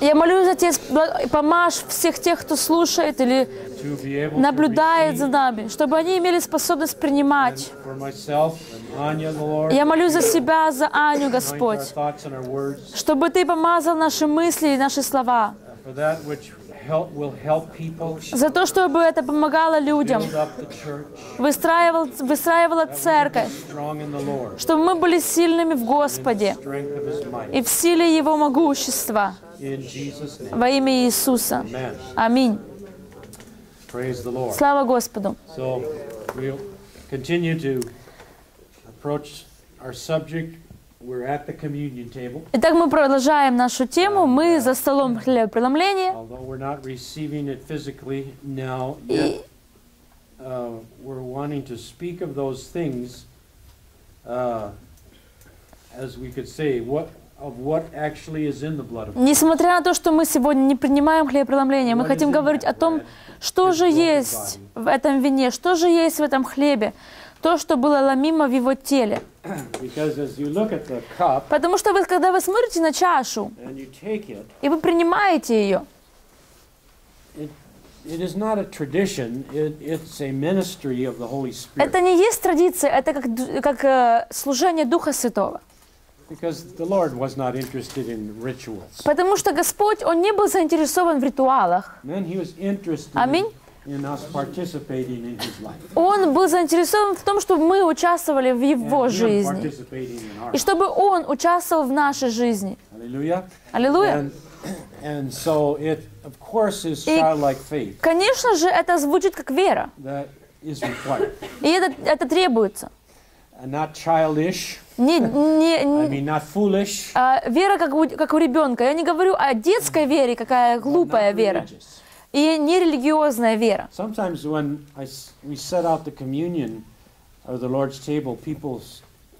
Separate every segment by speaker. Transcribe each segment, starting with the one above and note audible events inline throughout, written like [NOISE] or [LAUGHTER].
Speaker 1: Я молюсь, Отец, помажь всех тех, кто слушает или наблюдает за нами, чтобы они имели способность принимать. Я молюсь за себя, за Аню, Господь, чтобы Ты помазал наши мысли и наши слова, за то, чтобы это помогало людям, выстраивал, выстраивала церковь, чтобы мы были сильными в Господе и в силе Его могущества. Во имя Иисуса. Аминь. Слава Господу.
Speaker 2: So we'll
Speaker 1: Итак, мы продолжаем нашу тему. Мы за столом
Speaker 2: uh, we're wanting to speak of those things, uh, as we could say, what of
Speaker 1: Несмотря на то, что мы сегодня не принимаем хлебопреломления, мы хотим говорить о том, что же есть в этом вине, что же есть в этом хлебе, то, что было ломимо в его теле.
Speaker 2: Cup
Speaker 1: Потому что вы, когда вы смотрите на чашу,
Speaker 2: it,
Speaker 1: и вы принимаете ее,
Speaker 2: it, it
Speaker 1: это не есть традиция, это как, как э, служение Духа Святого.
Speaker 2: In.
Speaker 1: Потому что Господь, Он не был заинтересован в ритуалах. Аминь. Он был заинтересован в том, чтобы мы участвовали в Его жизни. И чтобы Он участвовал в нашей жизни.
Speaker 2: Hallelujah.
Speaker 1: Аллилуйя.
Speaker 2: And, and so it, of course, is
Speaker 1: И-
Speaker 2: childlike faith
Speaker 1: Конечно же, это звучит как вера.
Speaker 2: that is required.
Speaker 1: И это, это требуется.
Speaker 2: And not childish,
Speaker 1: Не, не,
Speaker 2: I
Speaker 1: не-
Speaker 2: mean, not foolish,
Speaker 1: а, вера как у, как у ребенка. Я не говорю о детской вере, какая глупая вера.
Speaker 2: religious.
Speaker 1: И нерелигиозная вера.
Speaker 2: Sometimes when I we set out the communion or the Lord's table, people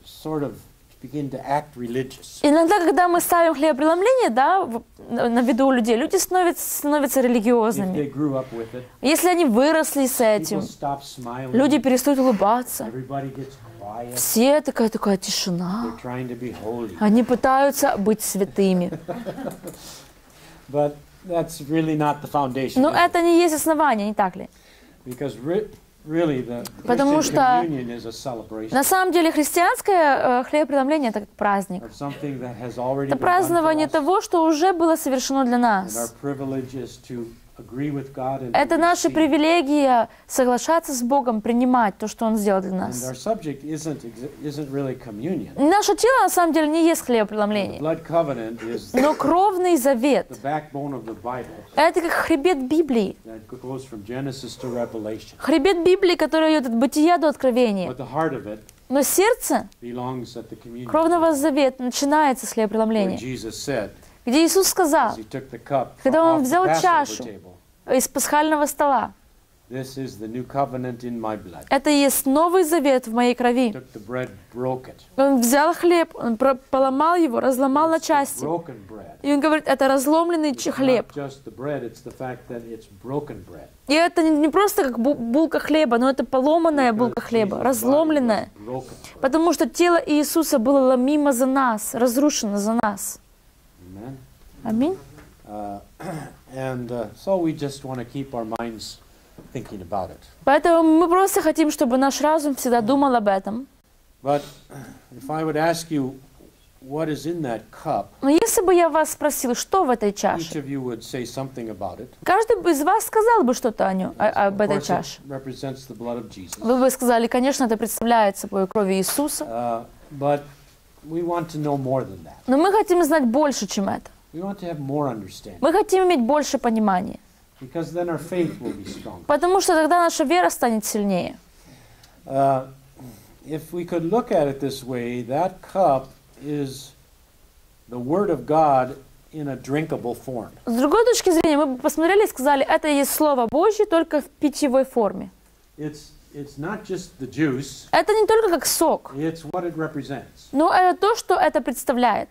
Speaker 2: sort of begin to act religious.
Speaker 1: Иногда, когда мы ставим хлебопреломление, да, на виду у людей, люди становятся, становятся
Speaker 2: If they
Speaker 1: религиозными.
Speaker 2: grew up with it,
Speaker 1: Если они выросли с этим,
Speaker 2: stop smiling.
Speaker 1: люди перестают улыбаться.
Speaker 2: Everybody gets quiet.
Speaker 1: Все такая такая тишина.
Speaker 2: They're trying to be holy.
Speaker 1: Они пытаются быть святыми. [LAUGHS]
Speaker 2: But that's really not the foundation.
Speaker 1: Но
Speaker 2: it?
Speaker 1: это не есть основание, не так ли?
Speaker 2: Because re- really the
Speaker 1: Потому что
Speaker 2: communion is a celebration
Speaker 1: На самом деле христианское э, хлебопреломление это как праздник. Это празднование того, что уже было совершено для нас. Это наша привилегия соглашаться с Богом, принимать то, что Он сделал для нас.
Speaker 2: subject isn't exa- isn't really communion.
Speaker 1: Наше тело на самом деле не есть
Speaker 2: covenant is
Speaker 1: но кровный завет это как хребет Библии. Хребет Библии, который идет от бытия до откровения. Но сердце кровного завета начинается с
Speaker 2: said,
Speaker 1: где Иисус сказал Когда он взял чашу, из пасхального стола, это и есть новый завет в моей крови. Он взял хлеб, он поломал его, разломал на части. И он говорит, это разломленный хлеб. И это не просто как бу- булка хлеба, но это поломанная булка хлеба, разломленная. Потому что тело Иисуса было ломимо за нас, разрушено за нас. Аминь. Поэтому мы просто хотим, чтобы наш разум всегда думал об этом.
Speaker 2: But if I would ask you what is in that cup,
Speaker 1: Но если бы я вас спросил, что в этой
Speaker 2: each
Speaker 1: чаше,
Speaker 2: of you would say something about it.
Speaker 1: каждый из вас сказал бы что-то о нем, об
Speaker 2: Of
Speaker 1: этой чаше.
Speaker 2: it represents the blood of Jesus.
Speaker 1: Вы бы сказали, конечно, это представляет собой кровь Иисуса,
Speaker 2: Uh, but we want to know more than that.
Speaker 1: но мы хотим знать больше, чем это.
Speaker 2: We want to have more understanding
Speaker 1: Мы хотим иметь больше понимания,
Speaker 2: because then our faith will be stronger.
Speaker 1: потому что тогда наша вера станет сильнее.
Speaker 2: Uh, if we could look at it this way, that cup is the Word of God in a drinkable form.
Speaker 1: С другой точки зрения, мы бы посмотрели и сказали, это есть Слово Божье, только в питьевой форме.
Speaker 2: It's, it's not just the juice,
Speaker 1: Это не только как сок,
Speaker 2: it's what it represents.
Speaker 1: но это то, что это представляет.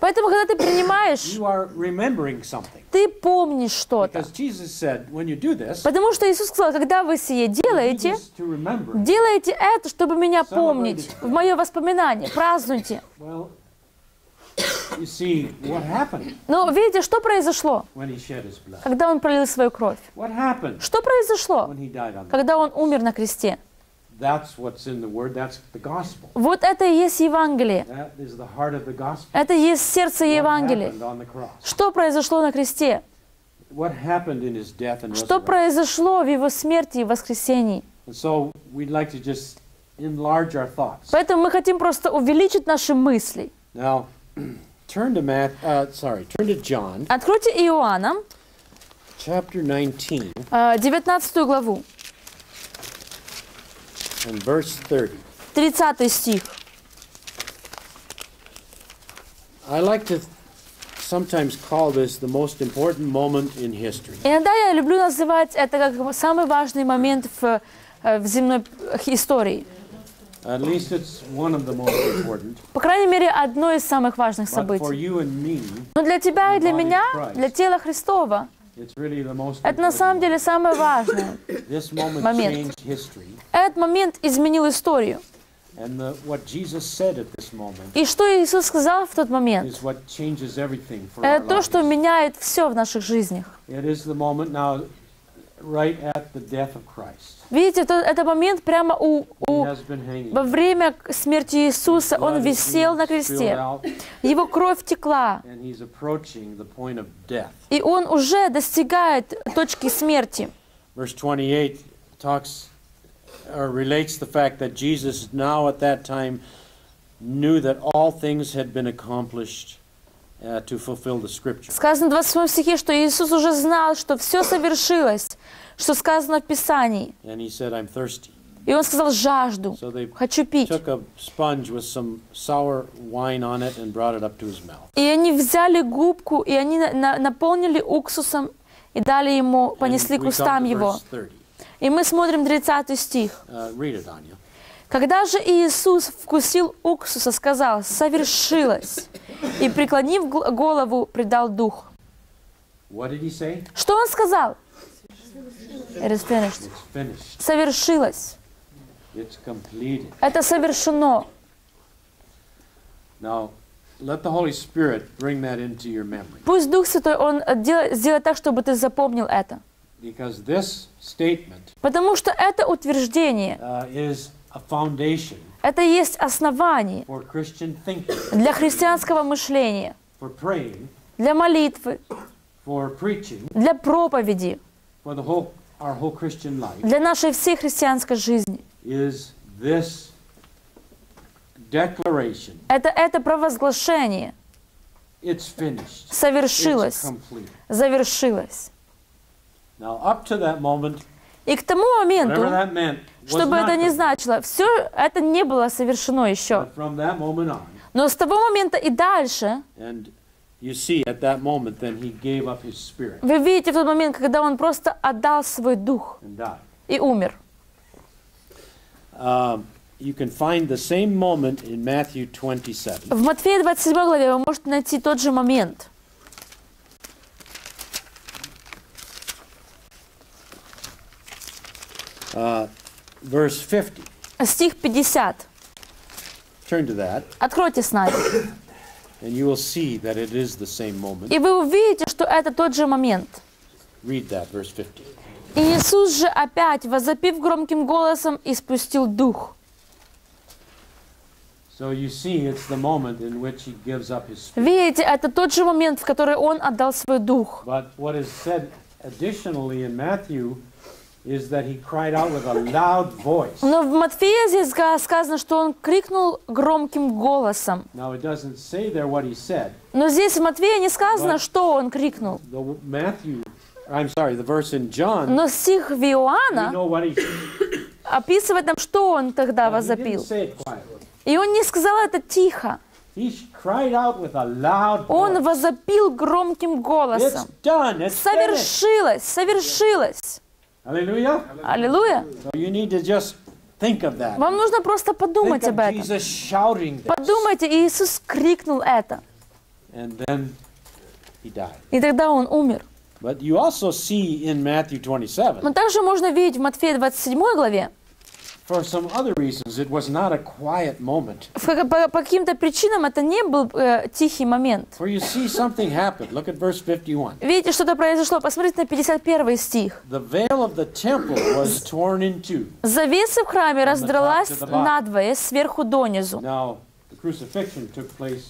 Speaker 1: Поэтому, когда ты принимаешь, ты помнишь что-то. Потому что Иисус сказал, когда вы сие делаете, делайте это, чтобы меня помнить, в мое воспоминание, празднуйте. Но видите, что произошло, когда он пролил свою кровь? Что произошло, когда он умер на кресте? Вот это и есть Евангелие.
Speaker 2: That is the heart of the gospel.
Speaker 1: Это и есть сердце Евангелия. Что произошло на кресте?
Speaker 2: What happened in his death and
Speaker 1: Что произошло в его смерти и воскресении?
Speaker 2: And so we'd like to just enlarge our thoughts.
Speaker 1: Поэтому мы хотим просто увеличить наши мысли.
Speaker 2: Now, turn to Matt. Uh, sorry, turn to John,
Speaker 1: Откройте Иоанна,
Speaker 2: chapter 19
Speaker 1: э, 19 главу,
Speaker 2: and verse 30.
Speaker 1: 30 стих.
Speaker 2: I like to sometimes call this the most important moment in history.
Speaker 1: Иногда я люблю называть это как самый важный момент в, э, в земной истории.
Speaker 2: At least it's one of the most important.
Speaker 1: По крайней мере, одно из самых важных
Speaker 2: But for
Speaker 1: событий.
Speaker 2: you and me,
Speaker 1: Но для тебя и для меня, для тела Христова, это на самом деле самое важное. Момент.
Speaker 2: changed history.
Speaker 1: Этот момент изменил историю.
Speaker 2: And the, what Jesus said at this moment
Speaker 1: И что Иисус сказал в тот момент?
Speaker 2: is what changes everything for our
Speaker 1: Это то, что меняет все в наших жизнях.
Speaker 2: right at the death of Christ.
Speaker 1: Видите, это, это момент прямо у,
Speaker 2: He
Speaker 1: у-
Speaker 2: has been hanging.
Speaker 1: во время смерти Иисуса. Он
Speaker 2: Blood is
Speaker 1: висел
Speaker 2: being
Speaker 1: на
Speaker 2: spilled
Speaker 1: кресте.
Speaker 2: out,
Speaker 1: Его кровь текла.
Speaker 2: and he's approaching the point of death.
Speaker 1: И он уже достигает точки смерти.
Speaker 2: Verse 28 talks or relates the fact that Jesus now at that time knew that all things had been accomplished uh, to fulfill the scripture.
Speaker 1: Сказано в 28 стихе, что Иисус уже знал, что все совершилось, что сказано в Писании.
Speaker 2: And he said, I'm thirsty.
Speaker 1: И он сказал, жажду,
Speaker 2: So
Speaker 1: хочу пить. И они взяли губку, и они на- на- наполнили уксусом, и дали ему, понесли к устам его.
Speaker 2: verse 30.
Speaker 1: И мы смотрим 30 стих.
Speaker 2: Uh, read it, Anya.
Speaker 1: Когда же Иисус вкусил уксуса, сказал, совершилось, и, преклонив голову, предал дух. Что он сказал? It is finished.
Speaker 2: It's finished.
Speaker 1: Совершилось.
Speaker 2: It's completed.
Speaker 1: Это совершено.
Speaker 2: Now, let the Holy Spirit bring that into your memory.
Speaker 1: Пусть Дух Святой, Он э, дел- сделает так, чтобы ты запомнил это.
Speaker 2: Because this statement
Speaker 1: Потому что это утверждение,
Speaker 2: uh, is
Speaker 1: это есть основание для христианского мышления, для молитвы, для проповеди, для нашей всей христианской жизни. Это это провозглашение совершилось, завершилось. И к тому моменту, что бы это ни значило, все это не было совершено еще. Но с того момента и дальше, вы видите в тот момент, когда он просто отдал свой дух и умер.
Speaker 2: Um, you can find the same moment in Matthew 27.
Speaker 1: В Матфея 27 главе вы можете найти тот же момент.
Speaker 2: Uh, verse 50.
Speaker 1: Стих 50.
Speaker 2: Turn to that,
Speaker 1: Откройте с нами.
Speaker 2: and you will see that it is the same moment.
Speaker 1: И вы увидите, что это тот же момент.
Speaker 2: Read that, verse 50.
Speaker 1: И Иисус же опять, возопив громким голосом, испустил дух.
Speaker 2: So you see, it's the moment in which he gives up his spirit.
Speaker 1: Видите, это тот же момент, в который Он отдал свой дух.
Speaker 2: But what is said additionally in Matthew is that he cried out with a loud voice.
Speaker 1: Но в Матфея здесь сказано, что Он крикнул громким голосом.
Speaker 2: Now, it doesn't say there what he said.
Speaker 1: Но здесь в Матфея не сказано, что Он крикнул.
Speaker 2: The Matthew, I'm sorry, the verse in John,
Speaker 1: Но стих в Иоанна описывает нам, что Он тогда возопил. И Он не сказал это тихо.
Speaker 2: He sh- cried out with a loud
Speaker 1: Он
Speaker 2: voice.
Speaker 1: возопил громким голосом. Совершилось, совершилось. Аллилуйя.
Speaker 2: So you need to just think of that.
Speaker 1: Вам нужно просто подумать об этом. Подумайте, Иисус крикнул это.
Speaker 2: And then he died.
Speaker 1: И тогда Он умер.
Speaker 2: But you also see in Matthew 27
Speaker 1: Но также можно видеть в Матфея 27 главе,
Speaker 2: for some other reasons, it was not a quiet moment.
Speaker 1: По, по каким-то причинам это не был э, тихий момент.
Speaker 2: For you see something happened. Look at verse 51.
Speaker 1: Видите, что-то произошло. Посмотрите на 51 стих.
Speaker 2: The veil of the temple was torn in two.
Speaker 1: Завеса в храме раздралась надвое, сверху донизу.
Speaker 2: Now, the crucifixion took place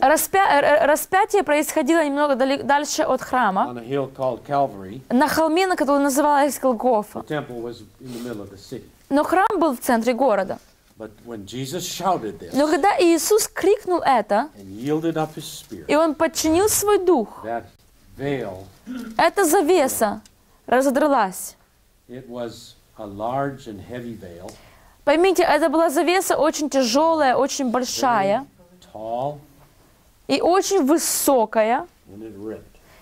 Speaker 1: Распя- э, э, Распятие происходило немного дальше от храма, на холме, на котором называлась Голгофа. Но храм был в центре города. Но когда Иисус крикнул это, и Он подчинил свой дух, эта завеса разодралась. Поймите, это была завеса очень тяжелая, очень большая. И очень высокая,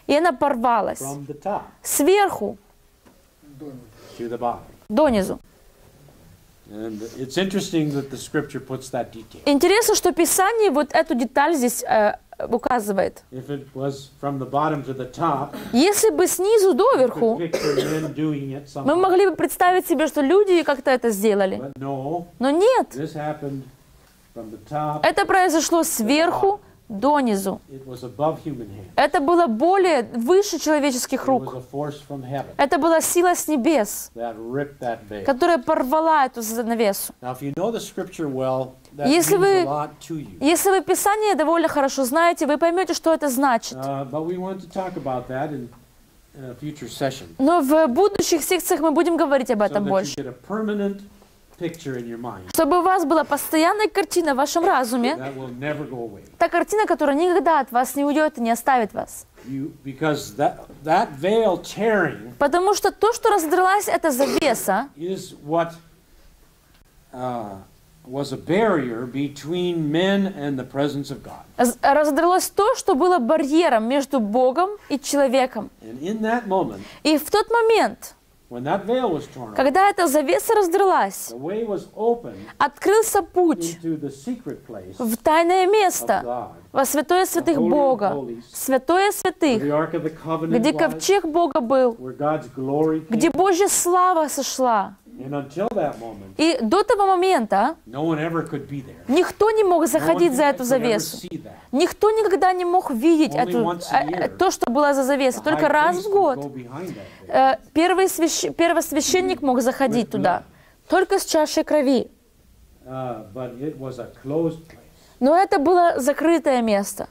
Speaker 1: и она порвалась. Сверху. Донизу. Интересно, что Писание вот эту деталь здесь э, указывает. Если бы снизу доверху, мы могли бы представить себе, что люди как-то это сделали. Но нет, это произошло сверху донизу. Это было более выше человеческих рук. Это была сила с небес, которая порвала эту занавесу. Если вы-. Если вы Писание довольно хорошо знаете, вы поймете, что это значит.
Speaker 2: Uh.
Speaker 1: Но в будущих секциях мы будем говорить об этом больше. Чтобы у вас была постоянная картина в вашем разуме, та картина, которая никогда от вас не уйдет и не оставит вас. Потому что то, что раздралась эта завеса,
Speaker 2: is what uh, was a barrier between men and the presence of God.
Speaker 1: Раз- Раздралось то, что было барьером между Богом и человеком.
Speaker 2: And in that moment,
Speaker 1: И в тот момент,
Speaker 2: when that veil was torn off,
Speaker 1: когда эта завеса раздралась, открылся путь в тайное место, во святое святых Бога, святое святых, где ковчег Бога был, где Божья слава сошла. И до того момента никто не мог заходить за эту завесу. Никто никогда не мог видеть эту, э, то, что было за завесой. Только раз в год э, первый свящ- первосвященник мог заходить туда. Только с чашей крови.
Speaker 2: Uh.
Speaker 1: Но это было закрытое место.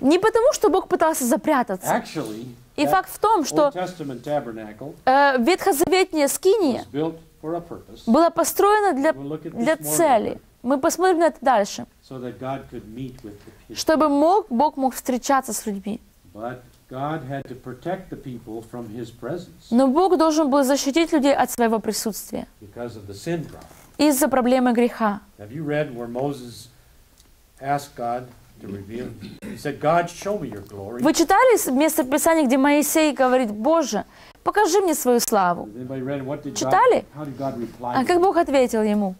Speaker 1: Не потому, что Бог пытался запрятаться. И факт в том, что э, ветхозаветняя скиния была построена для, для цели. Мы посмотрим на это дальше. Чтобы мог, Бог мог встречаться с людьми. Но Бог должен был защитить людей от своего присутствия из-за проблемы греха. Вы читали место Писания, где Моисей говорит, Боже, покажи мне свою славу. Читали? А как? Бог ответил ему?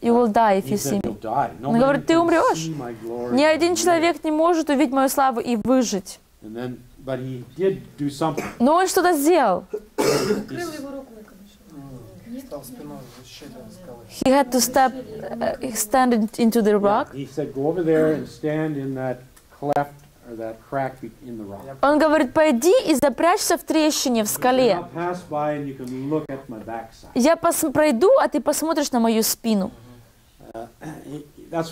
Speaker 1: You will die if you see me. Он говорит, «Ты умрешь». Ни один человек не может увидеть мою славу и выжить. Но он что-то сделал.
Speaker 3: Открыл его конечно.
Speaker 4: Стал спиной защищать от скалы.
Speaker 1: He had to step, uh, stand in- into the rock.
Speaker 2: He said, Go over there and stand in that cleft or that crack be- in the rock.
Speaker 1: Он говорит, пойди и запрячься в трещине в скале. Я пройду, а ты посмотришь на мою спину.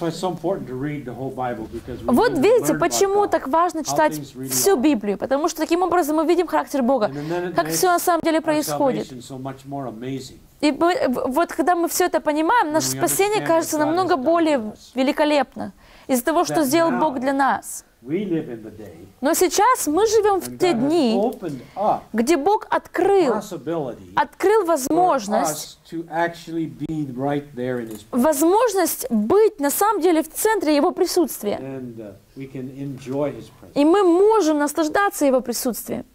Speaker 2: Why it's so important to read the whole Bible because we
Speaker 1: Вот видите, почему так важно читать всю. Библию, потому что таким образом мы видим характер Бога, как все на самом деле происходит. И вот когда мы все это понимаем, наше спасение кажется намного более великолепно из-за того, что сделал Бог для нас. Но сейчас мы живем в те дни, где Бог открыл, открыл возможность, возможность быть на самом деле в центре Его присутствия.
Speaker 2: uh.
Speaker 1: И мы можем наслаждаться Его присутствием.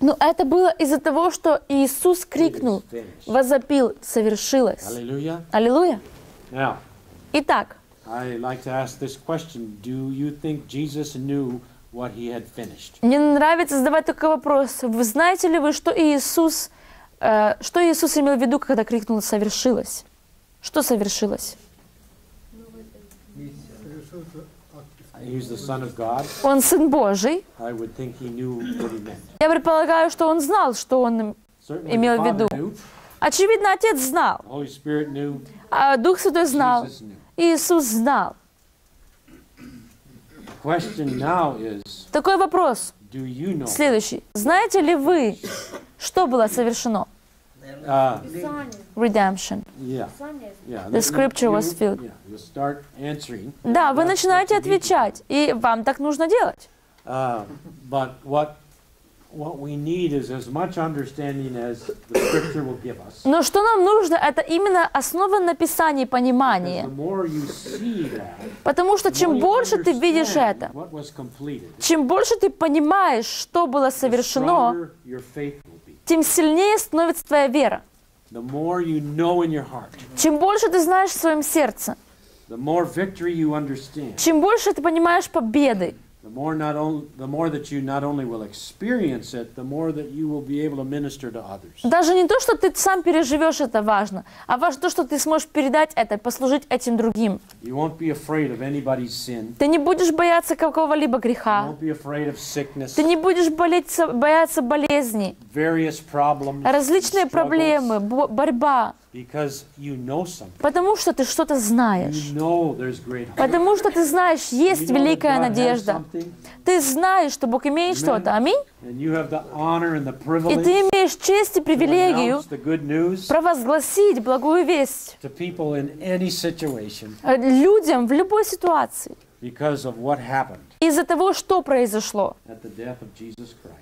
Speaker 1: Но это было из-за того, что Иисус
Speaker 2: "It is
Speaker 1: крикнул,
Speaker 2: finished."
Speaker 1: возопил, совершилось. Аллилуйя. Итак,
Speaker 2: I like to ask this question Do you think Jesus knew what he had finished?
Speaker 1: Мне нравится задавать такой вопрос. Вы знаете ли вы, что Иисус, э, что Иисус имел в виду, когда крикнул «совершилось»? Что совершилось? Он Сын Божий. Я предполагаю, что он знал, что он... Имел в виду. Очевидно, Отец знал, а Дух Святой знал. Иисус знал. Такой вопрос следующий. Знаете ли вы, что было совершено?
Speaker 2: Uh,
Speaker 1: Redemption.
Speaker 2: yeah,
Speaker 3: Саня,
Speaker 2: yeah.
Speaker 1: The scripture was filled.
Speaker 2: Yeah.
Speaker 1: Да, вы начинаете отвечать, и вам так нужно делать.
Speaker 2: Uh, But what,
Speaker 1: Но что нам нужно, это именно основа на Писании
Speaker 2: that,
Speaker 1: Потому что чем больше ты видишь это, чем больше ты понимаешь, что было совершено, тем сильнее становится твоя вера. Чем больше ты знаешь в своем сердце, чем больше ты понимаешь победы,
Speaker 2: the more not only the more that you not only will experience it, the more that you will be able to minister to others.
Speaker 1: даже не то, что ты сам переживешь, это важно, а важно то, что ты сможешь передать это, послужить этим другим.
Speaker 2: You won't be afraid of anybody's sin.
Speaker 1: Ты не будешь бояться какого-либо
Speaker 2: You
Speaker 1: греха.
Speaker 2: won't be afraid of sickness,
Speaker 1: Ты не будешь болеть, бояться болезней,
Speaker 2: various problems,
Speaker 1: различные
Speaker 2: struggles,
Speaker 1: проблемы, бо- борьба, потому что ты что-то знаешь. Потому что ты знаешь, есть великая надежда. Ты знаешь, что Бог имеет что-то. Аминь. И ты имеешь честь и привилегию провозгласить благую весть э, людям в любой ситуации из-за того, что произошло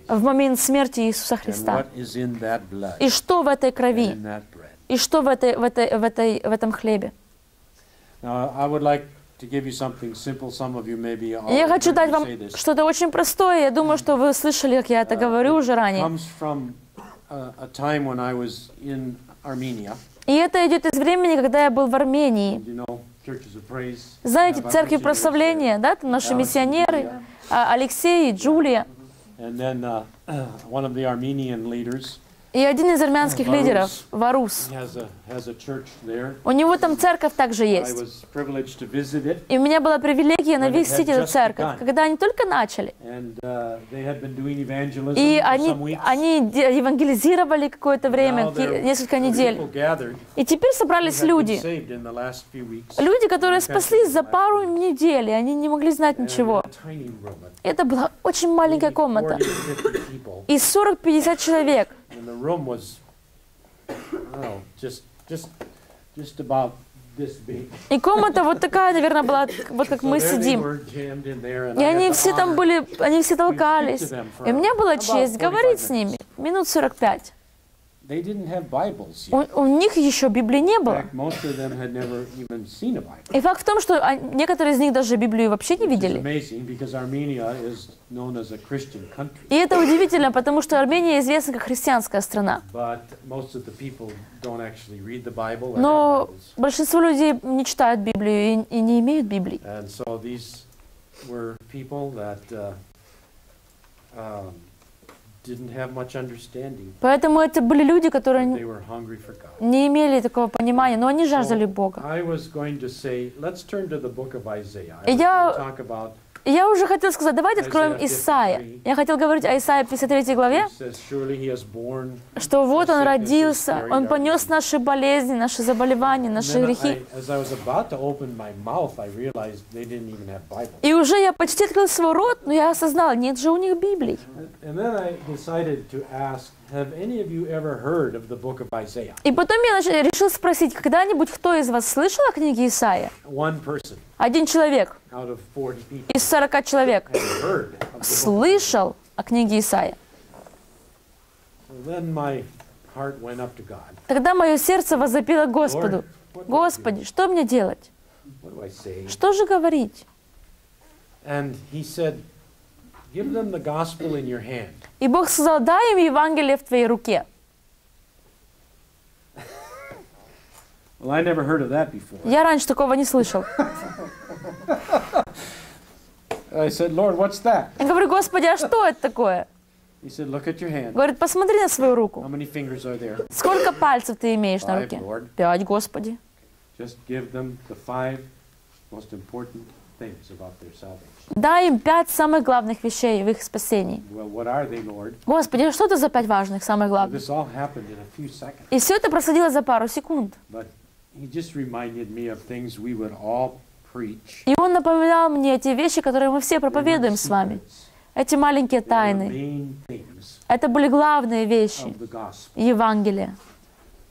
Speaker 1: в момент смерти Иисуса Христа. И что в этой крови. И что в, этой, в, этой, в, этой, в этом хлебе. Я хочу дать вам что-то очень простое. Я думаю, что вы слышали, как я это говорю уже ранее.
Speaker 2: Armenia.
Speaker 1: И это идет из времени, когда я был в Армении. Знаете, церкви прославления, да, там наши миссионеры, а, Алексей и Джулия. [CLEARS THROAT] И один из армянских лидеров, Варус, у него там церковь также есть. И у меня была привилегия навестить эту церковь, когда они только начали.
Speaker 2: uh,
Speaker 1: И они, они евангелизировали какое-то время, несколько недель. И теперь собрались люди. Люди, которые спаслись за пару недель, и они не могли знать ничего. Это была очень маленькая комната.
Speaker 2: 40 to 50 people.
Speaker 1: И 40-50 человек.
Speaker 2: And the room was, I don't know, just, just, just about this big.
Speaker 1: И комната вот такая, наверное, была, вот как мы сидим. И они все там были, они все толкались. И у меня была честь
Speaker 2: 45
Speaker 1: говорить с ними минут 45.
Speaker 2: They didn't have Bibles yet.
Speaker 1: У, у них еще Библии не было.
Speaker 2: fact, most of them had never even seen a Bible.
Speaker 1: И факт в том, что некоторые из них даже Библию вообще не видели.
Speaker 2: amazing because Armenia is known as a Christian country,
Speaker 1: И это удивительно, потому что Армения известна как христианская страна.
Speaker 2: but most of the people don't actually read the Bible or have
Speaker 1: Но большинство людей не читают Библию и, и не имеют Библии.
Speaker 2: And so these were people that uh, um, didn't have much understanding.
Speaker 1: Поэтому это были люди, которые
Speaker 2: They were hungry for God.
Speaker 1: не имели такого понимания, но они жаждали Бога.
Speaker 2: I was going to say, let's turn to the book of Isaiah. I
Speaker 1: И
Speaker 2: was
Speaker 1: я-
Speaker 2: going to talk about
Speaker 1: И я уже хотела сказать, давайте откроем Исаия.
Speaker 2: 53.
Speaker 1: Я хотел говорить о Исаии 53 главе, что вот он родился, он понес наши болезни, наши заболевания, наши грехи. И уже я почти открыл свой рот, но я осознала, нет же у них Библий.
Speaker 2: Have any of you ever heard of the book of Isaiah?
Speaker 1: И потом я решил спросить, когда-нибудь кто из вас слышал о книге Исаия?
Speaker 2: One person
Speaker 1: Один человек
Speaker 2: out of 40 people
Speaker 1: из 40 человек
Speaker 2: heard of the book.
Speaker 1: слышал о книге Исаия.
Speaker 2: So then my heart went up to God.
Speaker 1: Тогда мое сердце возопило
Speaker 2: Lord,
Speaker 1: Господу.
Speaker 2: do?
Speaker 1: Господи, что мне делать?
Speaker 2: What do I say?
Speaker 1: Что же говорить?
Speaker 2: And he said, give them the gospel in your hand.
Speaker 1: И Бог сказал, дай им Евангелие в твоей руке.
Speaker 2: Well, I never heard of that before.
Speaker 1: Я раньше такого не слышал.
Speaker 2: I said, Lord, what's that?
Speaker 1: Я говорю, Господи, а что это такое?
Speaker 2: He said, look at your hand.
Speaker 1: Говорит, посмотри на свою руку.
Speaker 2: How many fingers are there?
Speaker 1: Сколько пальцев ты имеешь на
Speaker 2: Five,
Speaker 1: руке?
Speaker 2: Lord.
Speaker 1: Пять, Господи.
Speaker 2: Just give them the five most important
Speaker 1: Дай им пять самых главных вещей в их спасении.
Speaker 2: Well, what are they, Lord?
Speaker 1: Господи, что это за пять важных, самых главных? И все это происходило за пару секунд. И он напоминал мне те вещи, которые мы все проповедуем с вами. Эти маленькие тайны. Это были главные вещи. Евангелия.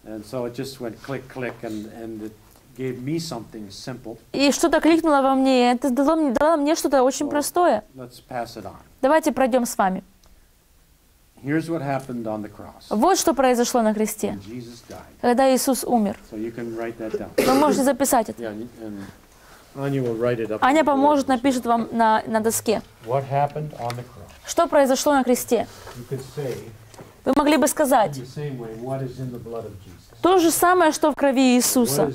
Speaker 2: And so it just went click, click, and, and it gave me something simple.
Speaker 1: И что-то кликнуло во мне, это дало мне, дало мне что-то очень простое.
Speaker 2: Let's pass it on.
Speaker 1: Давайте пройдем с вами.
Speaker 2: Here's what happened on the cross.
Speaker 1: Вот что произошло на кресте,
Speaker 2: When Jesus died.
Speaker 1: когда Иисус умер.
Speaker 2: So you can write that down.
Speaker 1: Вы можете записать это.
Speaker 2: Yeah, and- and Anya will write it up. on
Speaker 1: Аня поможет, напишет вам на, на доске.
Speaker 2: What happened on the cross?
Speaker 1: Что произошло на кресте?
Speaker 2: You could say
Speaker 1: Вы могли бы
Speaker 2: in
Speaker 1: сказать
Speaker 2: way,
Speaker 1: то же самое, что в крови Иисуса.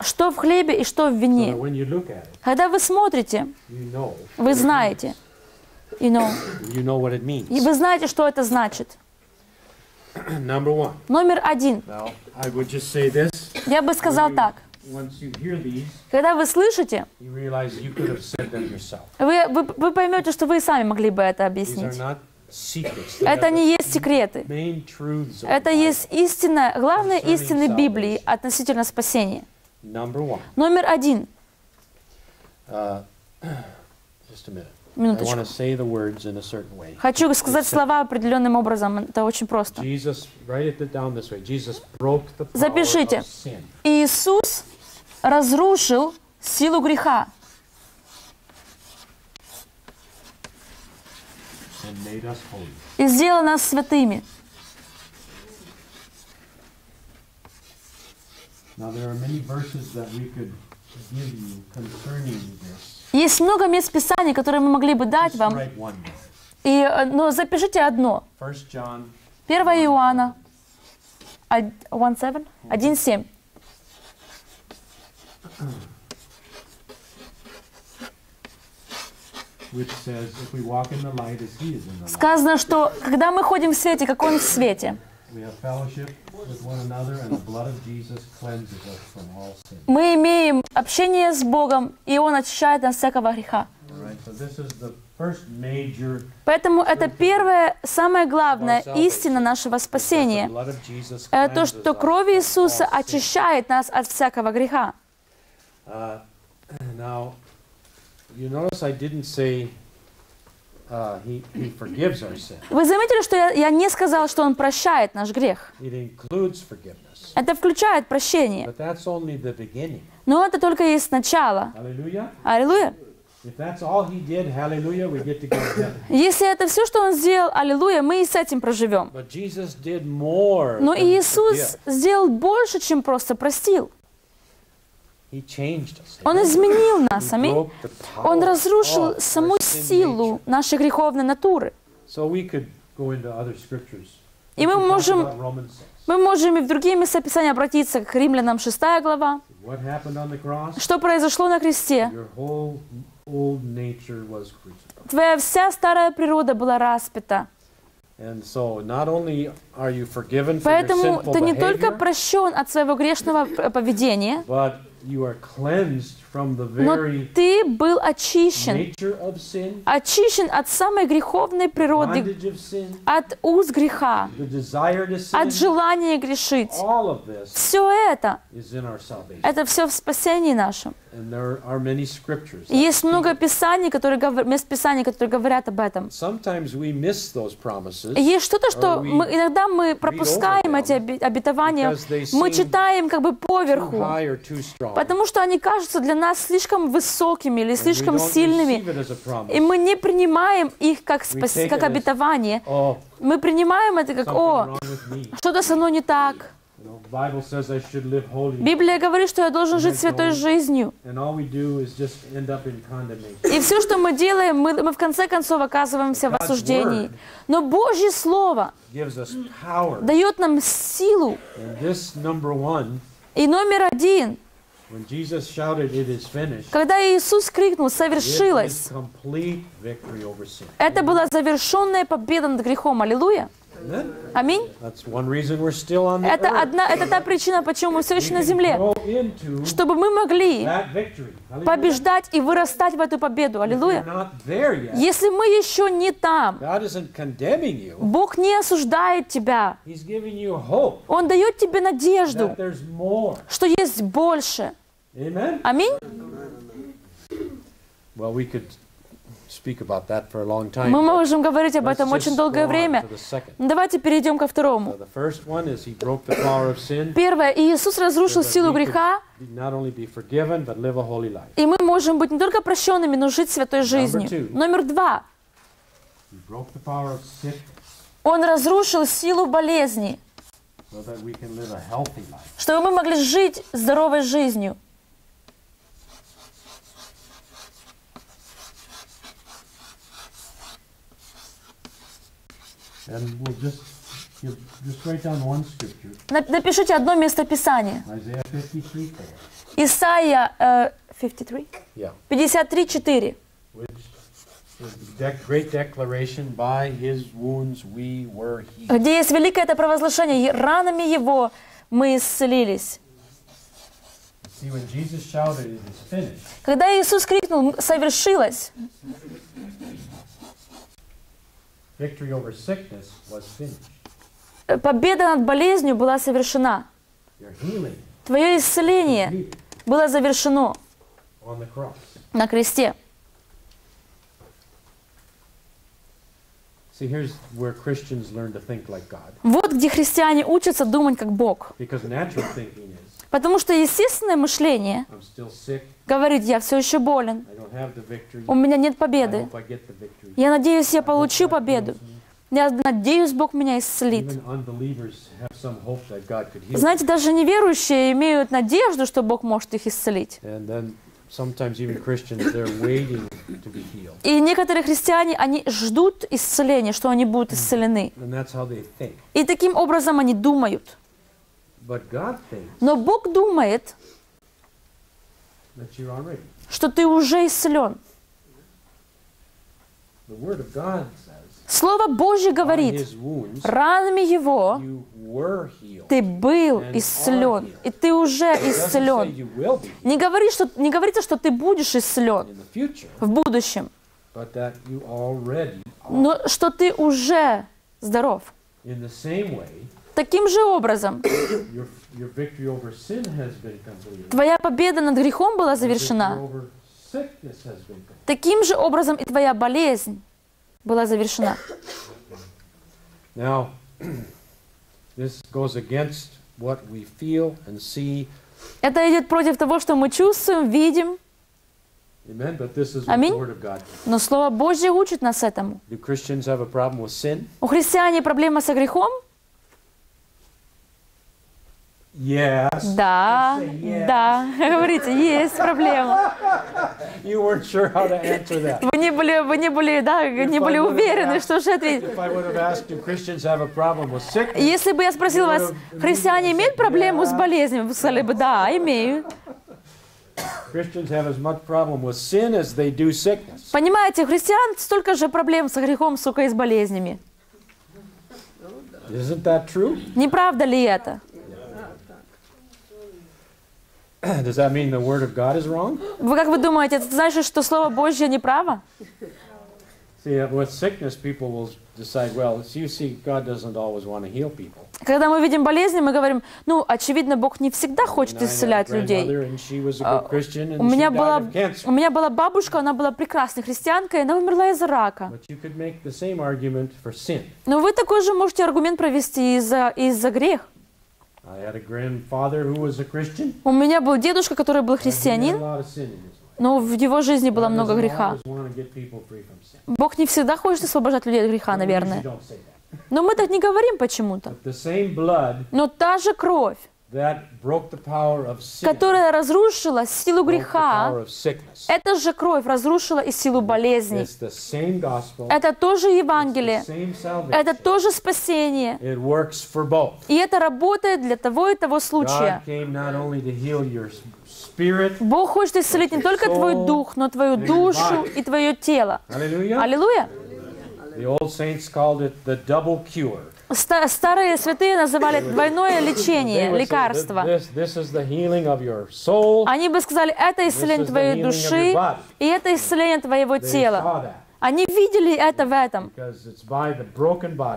Speaker 1: Что в хлебе и что в вине. Когда вы смотрите, вы знаете. You know,
Speaker 2: You know what it
Speaker 1: и вы знаете, что это значит. Номер один. Я бы сказал так. Когда вы слышите, вы, вы, вы поймете, что вы и сами могли бы это объяснить. Это не есть секреты. Это есть истина, главная истины Библии относительно спасения. Номер один.
Speaker 2: Uh, [CLEARS THROAT]
Speaker 1: Минуточку. Хочу сказать слова определенным образом. Это очень просто. Запишите. Иисус разрушил силу греха
Speaker 2: and made us holy.
Speaker 1: И сделал нас святыми. Есть много мест Писаний, которые мы могли бы дать вам. И, э, но запишите одно.
Speaker 2: 1 John
Speaker 1: 1 Иоанна 1.7? 1.7.
Speaker 2: which says, if we walk in the light as he is in the light,
Speaker 1: Сказано, что когда мы ходим в свете, как Он в свете, мы имеем общение с Богом, и Он очищает нас от всякого греха. Поэтому это первая, самая главная истина нашего спасения. Это то, что кровь Иисуса очищает нас от всякого греха.
Speaker 2: You notice I didn't say uh, he, he forgives our sin.
Speaker 1: Вы заметили, что я, я не сказал, что Он прощает наш грех.
Speaker 2: It includes forgiveness.
Speaker 1: Это включает прощение.
Speaker 2: But that's only the beginning.
Speaker 1: Но это только есть начало. Аллилуйя. Если это все, что Он сделал, аллилуйя, мы и с этим проживем.
Speaker 2: But Jesus did more.
Speaker 1: Но Иисус сделал больше, чем просто простил. Он изменил нас, аминь. Он разрушил саму силу нашей греховной натуры. И мы можем,
Speaker 2: about Romans 6.
Speaker 1: мы можем и в другие места Писания обратиться к Римлянам 6 глава. Что произошло на кресте? Твоя вся старая природа была распята. Поэтому ты не только прощен от своего грешного поведения,
Speaker 2: you are cleansed
Speaker 1: но ты был очищен. Очищен от самой греховной природы, от уз греха, от желания грешить. Все это, это все в спасении нашем. Есть много писаний, которые, мест писаний, которые говорят об этом. Есть что-то, что мы, иногда мы пропускаем эти обетования, мы читаем как бы поверху, потому что они кажутся для нас слишком высокими или слишком сильными, и мы не принимаем их как, спас- как обетование.
Speaker 2: Oh,
Speaker 1: Мы принимаем это как, о, что-то со мной не так. Библия говорит, что я должен жить святой жизнью. И все, что мы делаем, мы, мы в конце концов оказываемся в осуждении. Но Божье Слово дает нам силу. И номер один, когда Иисус крикнул «Совершилось», это была завершенная победа над грехом. Аллилуйя. Аминь. Это, одна, это та причина, почему мы все еще на земле. Чтобы мы могли побеждать и вырастать в эту победу. Аллилуйя. Если мы еще не там. Бог не осуждает тебя. Он дает тебе надежду, что есть больше.
Speaker 2: Amen?
Speaker 1: Аминь.
Speaker 2: Well, we could speak about that for a long time.
Speaker 1: Мы можем говорить об этом очень долгое
Speaker 2: on
Speaker 1: время.
Speaker 2: to the second.
Speaker 1: Но Давайте перейдем ко второму.
Speaker 2: the first one is he broke the power of sin.
Speaker 1: Первое. Иисус разрушил силу греха,
Speaker 2: Not only be forgiven, but live a holy life.
Speaker 1: и мы можем быть не только прощенными, но жить святой жизнью. Номер два. Он разрушил силу болезни,
Speaker 2: so that we can live a healthy life.
Speaker 1: чтобы мы могли жить здоровой жизнью.
Speaker 2: We'll just you just write down one scripture,
Speaker 1: Нап- Напишите одно местописание.
Speaker 2: Isaiah 53 4.
Speaker 1: Исайя э, 53,
Speaker 2: Yeah.
Speaker 1: 53, 4.
Speaker 2: Which is the dec- great declaration by his wounds we were healed.
Speaker 1: где есть великое это провозглашение, «И ранами Его мы исцелились. Когда Иисус крикнул «совершилось»,
Speaker 2: victory over sickness was finished.
Speaker 1: э, победа над болезнью была совершена. Твое исцеление было завершено на кресте. Вот где христиане учатся думать как Бог. Потому что естественное мышление говорит, я все еще болен, у меня нет победы. Я надеюсь, я получу победу. Я надеюсь, Бог меня исцелит. Знаете, даже неверующие имеют надежду, что Бог может их исцелить. И некоторые христиане, они ждут исцеления, что они будут исцелены. И таким образом они думают. Но Бог думает, что ты уже исцелен. Слово Божье говорит, ранами Его ты был исцелен, и ты уже исцелен. Не, говори, что, не говорится, что ты будешь исцелен в будущем, но что ты уже здоров. Таким же образом, твоя победа над грехом была завершена. Таким же образом и твоя болезнь была завершена.
Speaker 2: Now, this goes against what we feel and see.
Speaker 1: Это идет против того, что мы чувствуем, видим,
Speaker 2: Amen. But this is what
Speaker 1: Аминь.
Speaker 2: the Word of God says.
Speaker 1: но Слово Божье учит нас этому.
Speaker 2: Do Christians have a problem with sin?
Speaker 1: У христиане проблема со грехом?
Speaker 2: Yes.
Speaker 1: Да,
Speaker 2: yes.
Speaker 1: да. [LAUGHS] Говорите, есть проблема.
Speaker 2: You weren't sure how to answer that.
Speaker 1: Вы не были, вы не были, да, не были уверены, что же ответить.
Speaker 2: If?
Speaker 1: Если бы я спросила вас, христиане имеют проблему с болезнью, вы сказали бы, да,
Speaker 2: sickness.
Speaker 1: Понимаете, христиан столько же проблем со грехом, сука, и с болезнями. Не правда ли это? [CLEARS THROAT]
Speaker 2: Does that mean the Word of God is wrong?
Speaker 1: Вы как вы думаете, это значит, что Слово Божье неправо? [LAUGHS]
Speaker 2: See, uh, with sickness, people will decide, well, you see, God doesn't always want to heal people.
Speaker 1: Когда мы видим болезни, мы говорим, ну, очевидно, Бог не всегда хочет исцелять людей.
Speaker 2: Christian,
Speaker 1: У меня, была, у меня была бабушка, она была прекрасной христианкой, она умерла из-за рака. Но вы такой же можете аргумент провести из-за из грех. У меня был дедушка, который был христианин, но в его жизни было много греха. Бог не всегда хочет освобождать людей от греха, наверное. Но мы так не говорим почему-то. Но та же кровь, которая разрушила силу греха, эта же кровь разрушила и силу болезни. Это тоже Евангелие, это тоже спасение. И это работает для того и того случая. Бог хочет исцелить не только твой дух, но твою душу и твое тело.
Speaker 2: hallelujah.
Speaker 1: Аллилуйя! Ста- Старые святые называли двойное лечение, лекарство. Они бы сказали, это исцеление твоей души, и это исцеление твоего тела. Они видели это в этом,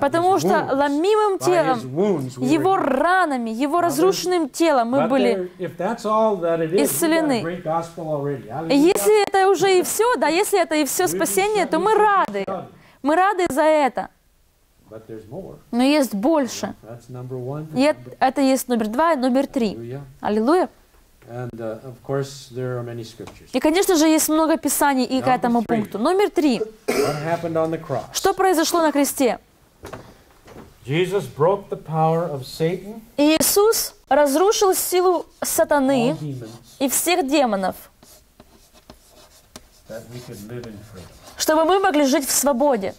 Speaker 1: потому что ломимым телом, его ранами, его разрушенным телом мы были. исцелены. И. Если это уже и все, да, если это и все спасение, то мы рады. Мы рады за это. Но есть больше. И это, есть номер два и номер три. Аллилуйя.
Speaker 2: And uh, of course, there are many scriptures.
Speaker 1: И, конечно же, есть много писаний и к этому пункту. Номер три. Что произошло на кресте? Иисус разрушил силу сатаны и всех демонов, чтобы мы могли жить в свободе.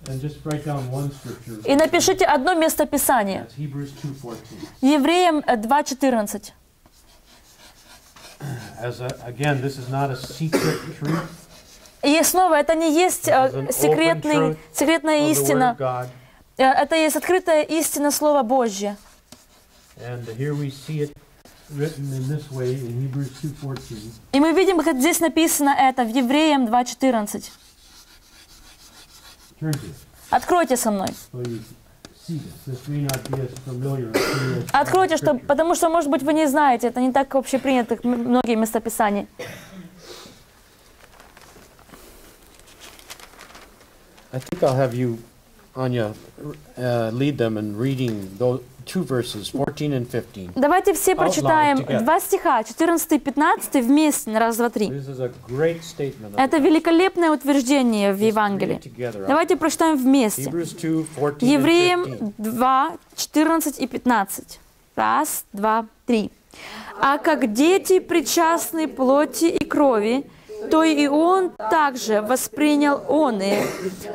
Speaker 2: And just write down one scripture.
Speaker 1: И напишите одно место Писания.
Speaker 2: That's Hebrews 2.14.
Speaker 1: Евреям э, 2.14. [CLEARS THROAT]
Speaker 2: As a, again, this is not a secret truth
Speaker 1: И снова, это не есть э, секретный, секретная истина. Э, Это есть открытая истина Слова Божье.
Speaker 2: And here we see it written in this way in Hebrews 2.14.
Speaker 1: И мы видим, как здесь написано это в Евреям 2.14.
Speaker 2: or clear as
Speaker 1: Откройте, что, потому что, может быть, вы не знаете, это не так общепринято, как многие местописания.
Speaker 2: I think I'll have you, Anya, uh, lead them in reading those two verses, 14 and 15.
Speaker 1: Давайте все прочитаем два стиха, 14 и 15 вместе, на раз, два, три. Это великолепное утверждение в Евангелии. Давайте прочитаем вместе.
Speaker 2: Hebrews 2, 14 and
Speaker 1: Евреям
Speaker 2: 15.
Speaker 1: 2, 14 и 15. Раз, два, три. А как дети причастны плоти и крови, то и он также воспринял он и,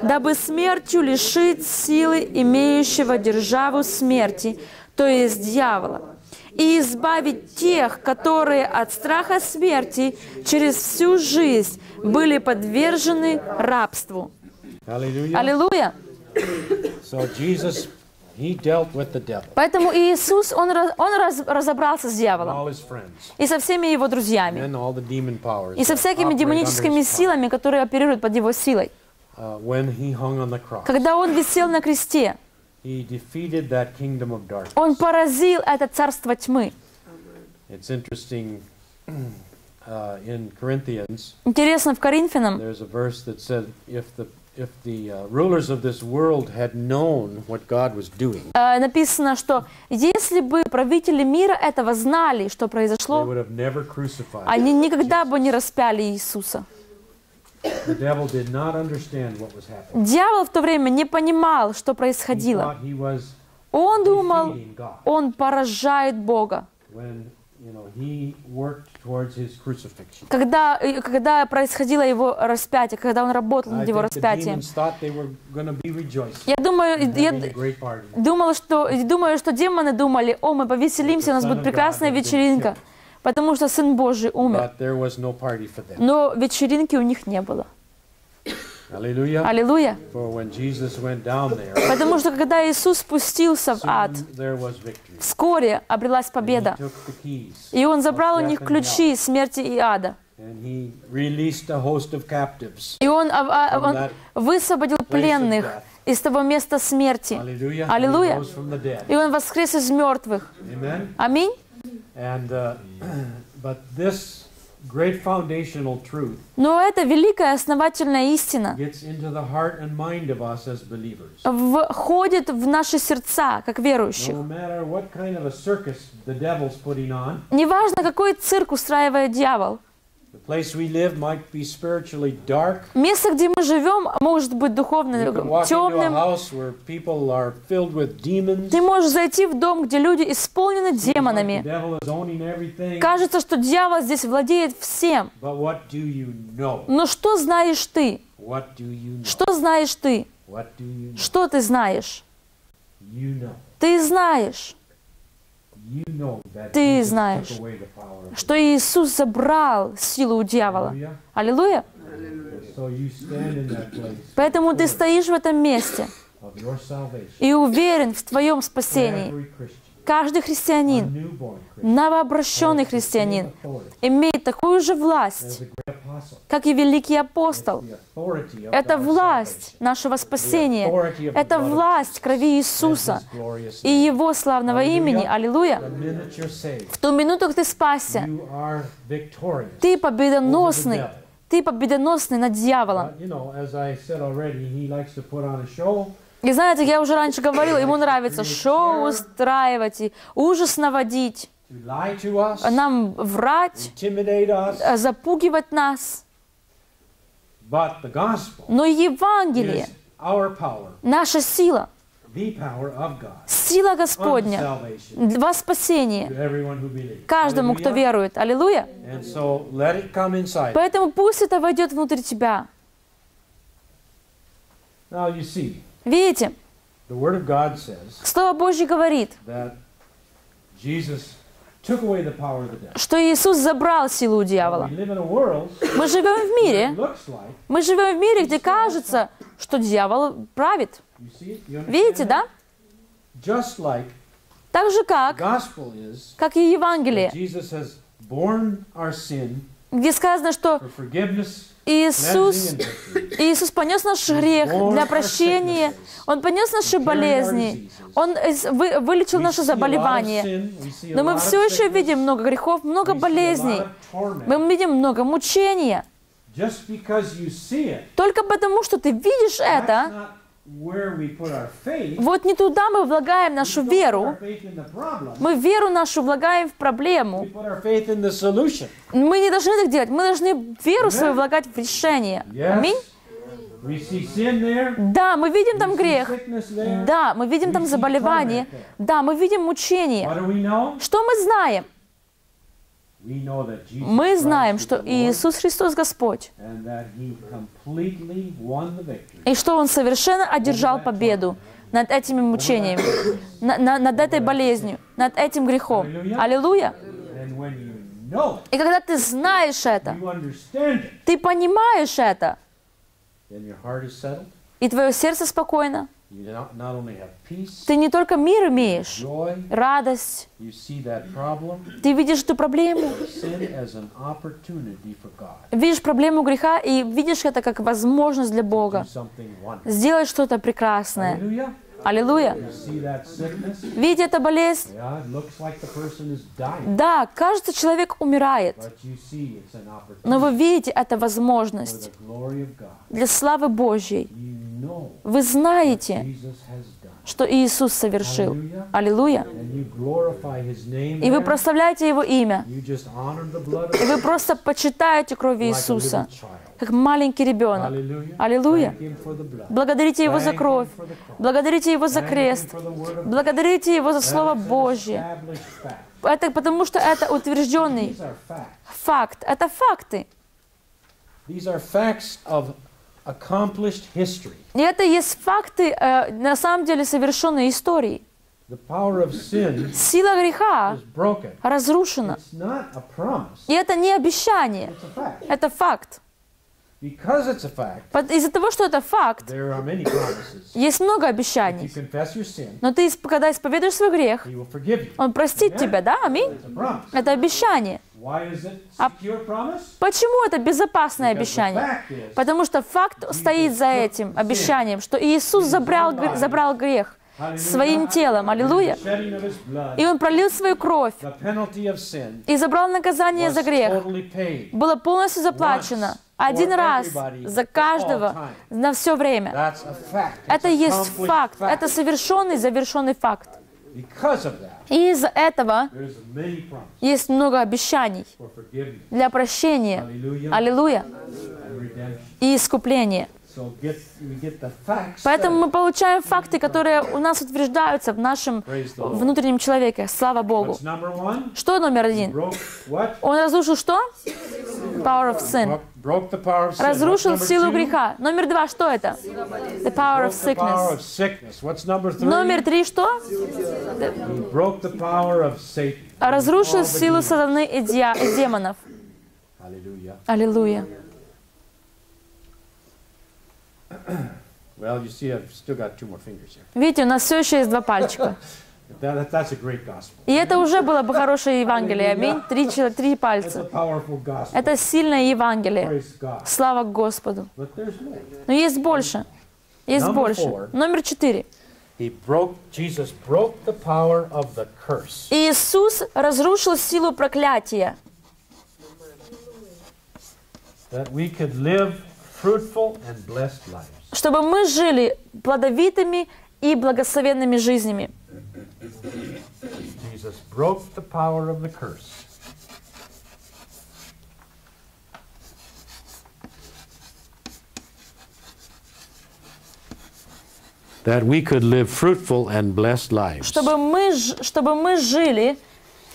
Speaker 1: дабы смертью лишить силы имеющего державу смерти, то есть дьявола, и избавить тех, которые от страха смерти через всю жизнь были подвержены рабству.
Speaker 2: Hallelujah.
Speaker 1: Аллилуйя!
Speaker 2: So Jesus,
Speaker 1: Поэтому Иисус, Он, он раз- разобрался с дьяволом и со всеми его друзьями, и со всякими демоническими силами, которые оперируют под его силой.
Speaker 2: Uh,
Speaker 1: Когда Он висел на кресте. Он поразил это царство тьмы. [CLEARS THROAT]
Speaker 2: Uh,
Speaker 1: Интересно, в Коринфянам
Speaker 2: if the uh, rulers of this world had known what God was doing,
Speaker 1: э, написано, что если бы правители мира этого знали, что
Speaker 2: they
Speaker 1: произошло,
Speaker 2: would have never crucified.
Speaker 1: они никогда бы не распяли Иисуса.
Speaker 2: The devil did not understand what was happening.
Speaker 1: Дьявол в то время не понимал, что
Speaker 2: He
Speaker 1: происходило.
Speaker 2: thought he was
Speaker 1: Он думал, он поражает Бога.
Speaker 2: when you know he worked towards his crucifixion.
Speaker 1: Когда, э, когда происходило его распятие, когда он работал над его распятием. Я думаю, я думала, что, думаю, что демоны думали, о, мы повеселимся, у нас будет прекрасная вечеринка, потому что Сын Божий умер. Но вечеринки у них не было. Аллилуйя. Потому что когда Иисус спустился в ад, вскоре обрелась победа. И Он забрал у них ключи смерти и ада. И Он, а, а, он высвободил пленных из того места смерти.
Speaker 2: Dead.
Speaker 1: И Он воскрес из мертвых. Аминь.
Speaker 2: And uh, but this
Speaker 1: Но это великая основательная истина
Speaker 2: gets into the heart and mind of us as believers.
Speaker 1: входит в наши сердца, как верующих.
Speaker 2: No matter what kind of a circus the devil's putting on,
Speaker 1: Неважно, какой цирк устраивает дьявол, Место, где мы живем, может быть духовно темным. Ты можешь зайти в дом, где люди исполнены демонами. Кажется, что дьявол здесь владеет всем. Но что знаешь ты? Что знаешь ты? Что ты знаешь? Ты знаешь, Ты знаешь, что Иисус забрал силу у дьявола. Аллилуйя. Поэтому ты стоишь в этом месте и уверен в твоем спасении. Каждый христианин, новообращенный христианин, имеет такую же власть, как и великий апостол. Это власть нашего спасения. Это власть крови Иисуса и. Его славного имени. Аллилуйя. В ту минуту, как ты спасся, ты победоносный. Ты победоносный над дьяволом. И знаете, я уже раньше говорила, ему нравится шоу устраивать и ужас наводить, нам врать, э, запугивать нас. Но Евангелие, наша сила, сила Господня во спасение каждому, кто верует. Аллилуйя. Поэтому пусть это войдет внутрь тебя.
Speaker 2: Now you see,
Speaker 1: Видите, Слово Божье говорит, что Иисус забрал силу у дьявола. Мы живем в мире, мы живем в мире, где кажется, что дьявол правит. Видите, да? Так же как, как и Евангелие, где сказано, что Иисус. Иисус понес наш грех для прощения, Он понес наши болезни, Он вылечил наши заболевания. Но мы все еще видим много грехов, много болезней. Мы видим много мучения. Только потому, что ты видишь это, вот не туда мы влагаем нашу веру. Мы веру нашу влагаем в проблему. Мы не должны так делать. Мы должны веру свою влагать в решение. Аминь. Да, мы видим там грех. Да, мы видим там заболевание. Да, мы видим мучение. Что мы знаем?
Speaker 2: We know that Jesus
Speaker 1: Мы знаем, что Иисус Христос Господь. И что Он совершенно одержал победу над этими мучениями, на- на- над этой болезнью, над этим грехом. Аллилуйя. И когда ты знаешь это, ты понимаешь это, и твое сердце спокойно, Ты не только мир имеешь, радость, ты видишь эту проблему, видишь проблему греха и видишь это как возможность для Бога. Сделать что-то прекрасное. Аллилуйя. Видите эту болезнь? Да, кажется, человек умирает, но вы видите, это возможность для славы Божьей. Вы знаете, что Иисус совершил. Аллилуйя. И вы прославляете Его имя. И вы просто почитаете кровь Иисуса, как маленький ребенок. Аллилуйя. Благодарите Его за кровь. Благодарите Его за крест. Благодарите Его за Слово Божье. Это потому, что это утвержденный факт. Это факты.
Speaker 2: These are facts of accomplished history.
Speaker 1: Это есть факты, э, на самом деле, совершенной истории.
Speaker 2: The power of sin
Speaker 1: Сила греха
Speaker 2: is broken.
Speaker 1: разрушена.
Speaker 2: It's not a promise.
Speaker 1: И это не обещание,
Speaker 2: It's a fact.
Speaker 1: это факт.
Speaker 2: Because it's a fact,
Speaker 1: Под- Из-за того, что это факт,
Speaker 2: there are many promises.
Speaker 1: есть много
Speaker 2: If you
Speaker 1: обещаний.
Speaker 2: confess your sin,
Speaker 1: Но ты, когда исповедуешь свой грех,
Speaker 2: He will forgive you.
Speaker 1: Он простит тебя, да? Аминь.
Speaker 2: It's a promise.
Speaker 1: Это обещание. А-? Почему это безопасное обещание? Потому что факт стоит за этим обещанием, что Иисус забрал, забрал грех своим телом. Аллилуйя. И Он пролил свою кровь и забрал наказание за грех. Было полностью заплачено. Один раз за каждого на все время. Это есть факт. Это совершенный, завершенный факт. И из-за этого есть много обещаний для прощения. Аллилуйя, и искупления. Поэтому мы получаем факты, которые у нас утверждаются в нашем внутреннем человеке. Слава Богу. Что номер один? Он разрушил что? Power of sin. Разрушил силу греха. Номер два, что это? The power of sickness. Номер три, что? Разрушил силу сатаны и демонов. Аллилуйя.
Speaker 2: Well, you see, I've still got two more fingers here.
Speaker 1: Видите, у нас все еще есть два пальчика.
Speaker 2: That, that- that's a great gospel.
Speaker 1: И это уже было бы хорошее Евангелие. Аминь. Три, три пальца. Это сильное Евангелие. Слава Господу. Но есть больше. Есть
Speaker 2: Number
Speaker 1: больше.
Speaker 2: four.
Speaker 1: Номер четыре.
Speaker 2: He broke, Jesus broke the power of the curse.
Speaker 1: Иисус разрушил силу проклятия,
Speaker 2: That we could live fruitful and blessed lives.
Speaker 1: Чтобы мы жили плодовитыми и благословенными жизнями.
Speaker 2: Jesus broke the power of the curse. That we could live fruitful and blessed lives.
Speaker 1: Чтобы мы, чтобы мы жили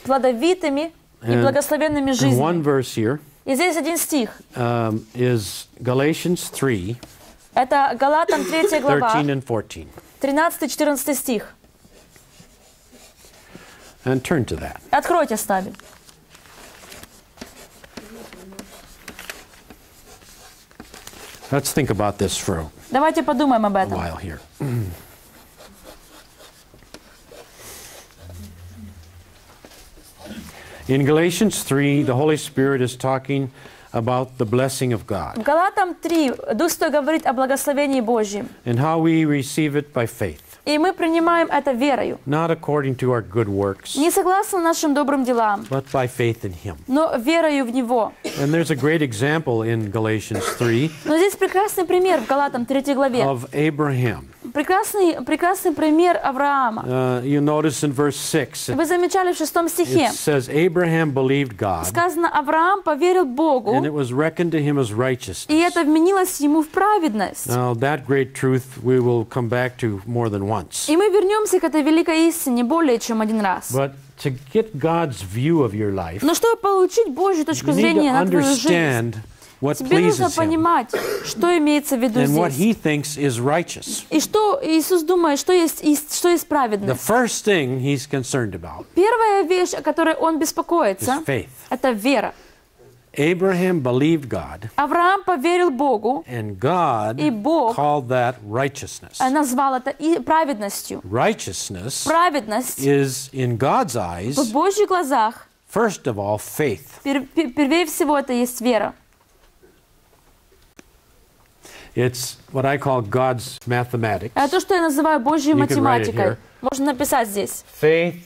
Speaker 1: плодовитыми и благословенными
Speaker 2: And one
Speaker 1: жизнями.
Speaker 2: verse here
Speaker 1: И здесь один стих.
Speaker 2: um, is Galatians 3
Speaker 1: Это Галатам 3 глава,
Speaker 2: 13 and 14.
Speaker 1: 13-14 стих.
Speaker 2: And turn to that.
Speaker 1: Откройте с нами.
Speaker 2: Let's think about this for a
Speaker 1: Давайте подумаем об этом.
Speaker 2: while here. [CLEARS THROAT] In Galatians 3, the Holy Spirit is talking about the blessing of
Speaker 1: В
Speaker 2: God
Speaker 1: Галатам 3 Дух Святой говорит о благословении Божьем.
Speaker 2: and how we receive it by faith,
Speaker 1: И мы принимаем это верою.
Speaker 2: not according to our good works,
Speaker 1: Не согласно нашим добрым делам,
Speaker 2: but by faith in Him.
Speaker 1: но верою в Него.
Speaker 2: And there's a great example in Galatians 3
Speaker 1: Но здесь прекрасный пример в Галатам 3 главе.
Speaker 2: of Abraham.
Speaker 1: Прекрасный, прекрасный пример Авраама.
Speaker 2: Uh, you notice in verse 6, it,
Speaker 1: Вы замечали в шестом стихе,
Speaker 2: it says, Abraham believed God,
Speaker 1: сказано, Авраам поверил Богу,
Speaker 2: and it was reckoned to him as righteousness.
Speaker 1: и это вменилось ему в праведность.
Speaker 2: Now, that great truth we will come back to more than once.
Speaker 1: И мы вернемся к этой великой истине более чем один раз.
Speaker 2: But to get God's view of your life,
Speaker 1: Но чтобы получить Божью точку зрения на твою жизнь,
Speaker 2: understand what
Speaker 1: тебе нужно
Speaker 2: Him
Speaker 1: понимать, что имеется в виду
Speaker 2: and what
Speaker 1: здесь.
Speaker 2: He thinks is righteous.
Speaker 1: И что Иисус думает, что есть, что есть
Speaker 2: The
Speaker 1: праведность.
Speaker 2: first thing He's concerned about
Speaker 1: Первая вещь, о которой он
Speaker 2: is
Speaker 1: беспокоится,
Speaker 2: faith.
Speaker 1: это вера.
Speaker 2: Abraham believed God,
Speaker 1: Авраам поверил Богу,
Speaker 2: and God
Speaker 1: И Бог
Speaker 2: called that righteousness.
Speaker 1: а назвал это праведностью.
Speaker 2: Righteousness
Speaker 1: Праведность
Speaker 2: is, in God's
Speaker 1: в
Speaker 2: eyes,
Speaker 1: Божьих глазах,
Speaker 2: first of all, faith.
Speaker 1: пер- пер- первее всего, это есть вера.
Speaker 2: It's what I call God's mathematics.
Speaker 1: Это то, что я называю Божьей
Speaker 2: You can write it
Speaker 1: математикой.
Speaker 2: here.
Speaker 1: Можно написать здесь.
Speaker 2: Faith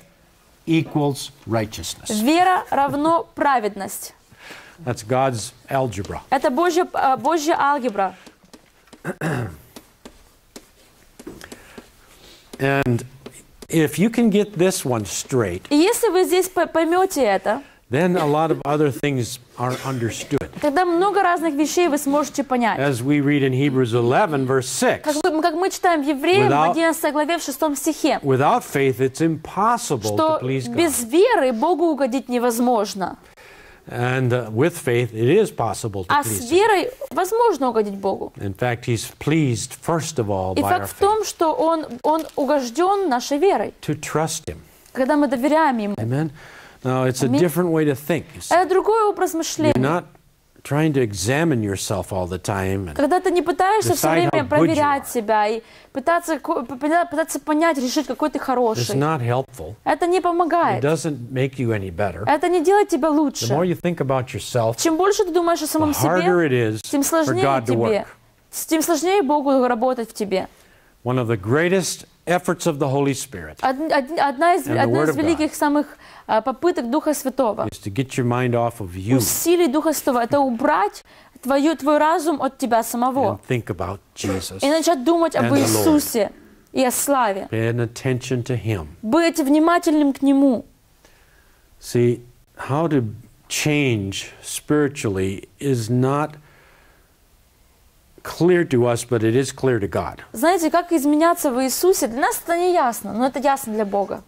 Speaker 2: equals righteousness.
Speaker 1: Вера равно праведность.
Speaker 2: That's God's algebra.
Speaker 1: Это Божья, а, Божья алгебра.
Speaker 2: And if you can get this one straight,
Speaker 1: И если вы здесь по- поймете это,
Speaker 2: then a lot of other things are understood.
Speaker 1: тогда много разных вещей вы сможете понять.
Speaker 2: As we read in Hebrews 11, verse 6,
Speaker 1: Как, вы- как мы читаем в Евреям
Speaker 2: Without-
Speaker 1: в 11 главе в 6 стихе,
Speaker 2: without faith it's impossible to please
Speaker 1: без
Speaker 2: God.
Speaker 1: веры Богу угодить невозможно.
Speaker 2: And uh, with faith it is possible to
Speaker 1: А
Speaker 2: please
Speaker 1: с верой возможно угодить Богу.
Speaker 2: In fact, He's pleased first of all
Speaker 1: И
Speaker 2: by our
Speaker 1: факт в
Speaker 2: faith,
Speaker 1: том, что Он, он угожден нашей верой,
Speaker 2: to trust Him.
Speaker 1: когда мы доверяем Ему.
Speaker 2: Amen? Now, it's a
Speaker 1: Аминь.
Speaker 2: different way to think. you see.
Speaker 1: Это другой образ
Speaker 2: You're
Speaker 1: мышления.
Speaker 2: not trying to examine yourself all the time. And
Speaker 1: Когда ты не пытаешься все время проверять себя и пытаться, пытаться понять, решить, какой ты
Speaker 2: it's
Speaker 1: хороший.
Speaker 2: not helpful.
Speaker 1: Это не
Speaker 2: It
Speaker 1: помогает.
Speaker 2: doesn't make you any better.
Speaker 1: Это не делает тебя
Speaker 2: The more
Speaker 1: лучше.
Speaker 2: you think about yourself,
Speaker 1: Чем больше ты думаешь о
Speaker 2: the
Speaker 1: самом
Speaker 2: harder
Speaker 1: себе,
Speaker 2: it is
Speaker 1: тем
Speaker 2: for
Speaker 1: сложнее
Speaker 2: to
Speaker 1: тебе,
Speaker 2: work.
Speaker 1: тем сложнее Богу работать в тебе.
Speaker 2: One of the greatest efforts of the Holy Spirit
Speaker 1: Од- од- Одна из, одна из великих самых а, попыток Духа Святого,
Speaker 2: is to get your mind off of you
Speaker 1: усилий Духа Святого, это убрать твою, твой разум от тебя самого
Speaker 2: and think about Jesus.
Speaker 1: и начать думать об. Иисусе и о славе.
Speaker 2: paying attention to Him.
Speaker 1: Быть внимательным к Нему.
Speaker 2: See, how to change spiritually is not clear to us, but it is clear to God.
Speaker 1: Знаете, как изменяться в Иисусе, для нас это не ясно, но это ясно для Бога.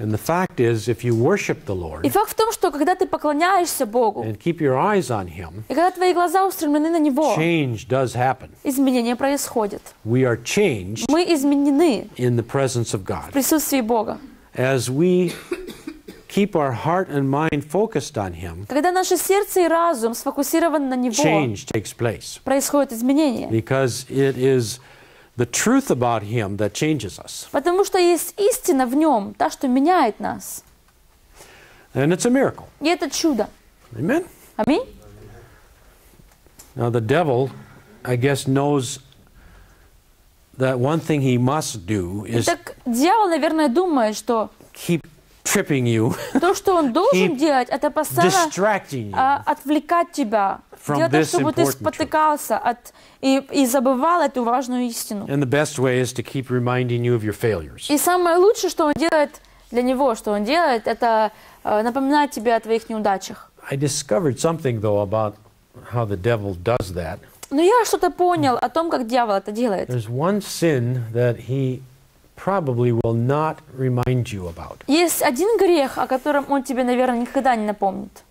Speaker 2: And the fact is, if you worship the
Speaker 1: И
Speaker 2: Lord
Speaker 1: факт в том, что когда ты поклоняешься Богу,
Speaker 2: and keep your eyes on Him,
Speaker 1: и когда твои глаза устремлены на Него,
Speaker 2: change does happen.
Speaker 1: изменения происходят.
Speaker 2: We are changed
Speaker 1: Мы изменены
Speaker 2: in the presence of
Speaker 1: в
Speaker 2: God.
Speaker 1: присутствии Бога.
Speaker 2: As we keep our heart and mind focused on Him,
Speaker 1: Когда наше сердце и разум сфокусированы на Него,
Speaker 2: change takes place
Speaker 1: происходит изменение.
Speaker 2: because it is the truth about Him that changes us.
Speaker 1: Потому что есть истина в Нем, та, что меняет нас.
Speaker 2: And it's a miracle.
Speaker 1: И это чудо.
Speaker 2: Amen?
Speaker 1: Аминь.
Speaker 2: Now, the devil, I guess, knows that one thing he must do is
Speaker 1: Так дьявол, наверное, думает, что
Speaker 2: keep tripping you, [LAUGHS]
Speaker 1: то, что он должен делать, это постоянно
Speaker 2: distracting you.
Speaker 1: а, отвлекать тебя. Делать так, чтобы ты спотыкался от, и, и забывал эту важную истину.
Speaker 2: And the best way is to keep reminding you of your failures.
Speaker 1: И самое лучшее, что он делает для него, что он делает, это э, напоминать тебе о твоих неудачах.
Speaker 2: I discovered something, though, about how the devil does that.
Speaker 1: Но я что-то понял о том, как дьявол это делает.
Speaker 2: There's one sin that he probably will not remind you about,
Speaker 1: Есть один грех, о котором он тебе, наверное, никогда не напомнит.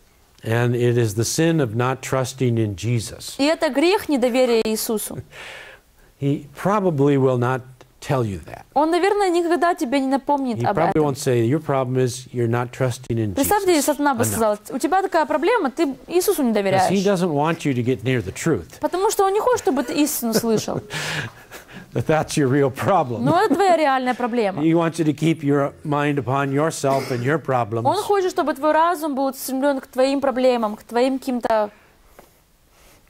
Speaker 2: and it is the sin of not trusting in Jesus.
Speaker 1: И это грех недоверия Иисусу. [LAUGHS]
Speaker 2: He probably will not tell you that.
Speaker 1: Он, наверное, никогда тебе не напомнит
Speaker 2: He
Speaker 1: об
Speaker 2: probably
Speaker 1: этом.
Speaker 2: won't say, Your problem is you're not trusting in
Speaker 1: Представьте, сатана бы
Speaker 2: enough."
Speaker 1: сказал, у тебя такая проблема, ты Иисусу не
Speaker 2: Because he
Speaker 1: доверяешь.
Speaker 2: doesn't want you to get near the truth.
Speaker 1: Потому что он не хочет, чтобы ты истину слышал. [LAUGHS]
Speaker 2: That that's your real problem.
Speaker 1: Но это твоя реальная проблема.
Speaker 2: He wants you to keep your mind upon yourself and your problems.
Speaker 1: Он хочет, чтобы твой разум был устремлен к твоим проблемам, к твоим каким-то...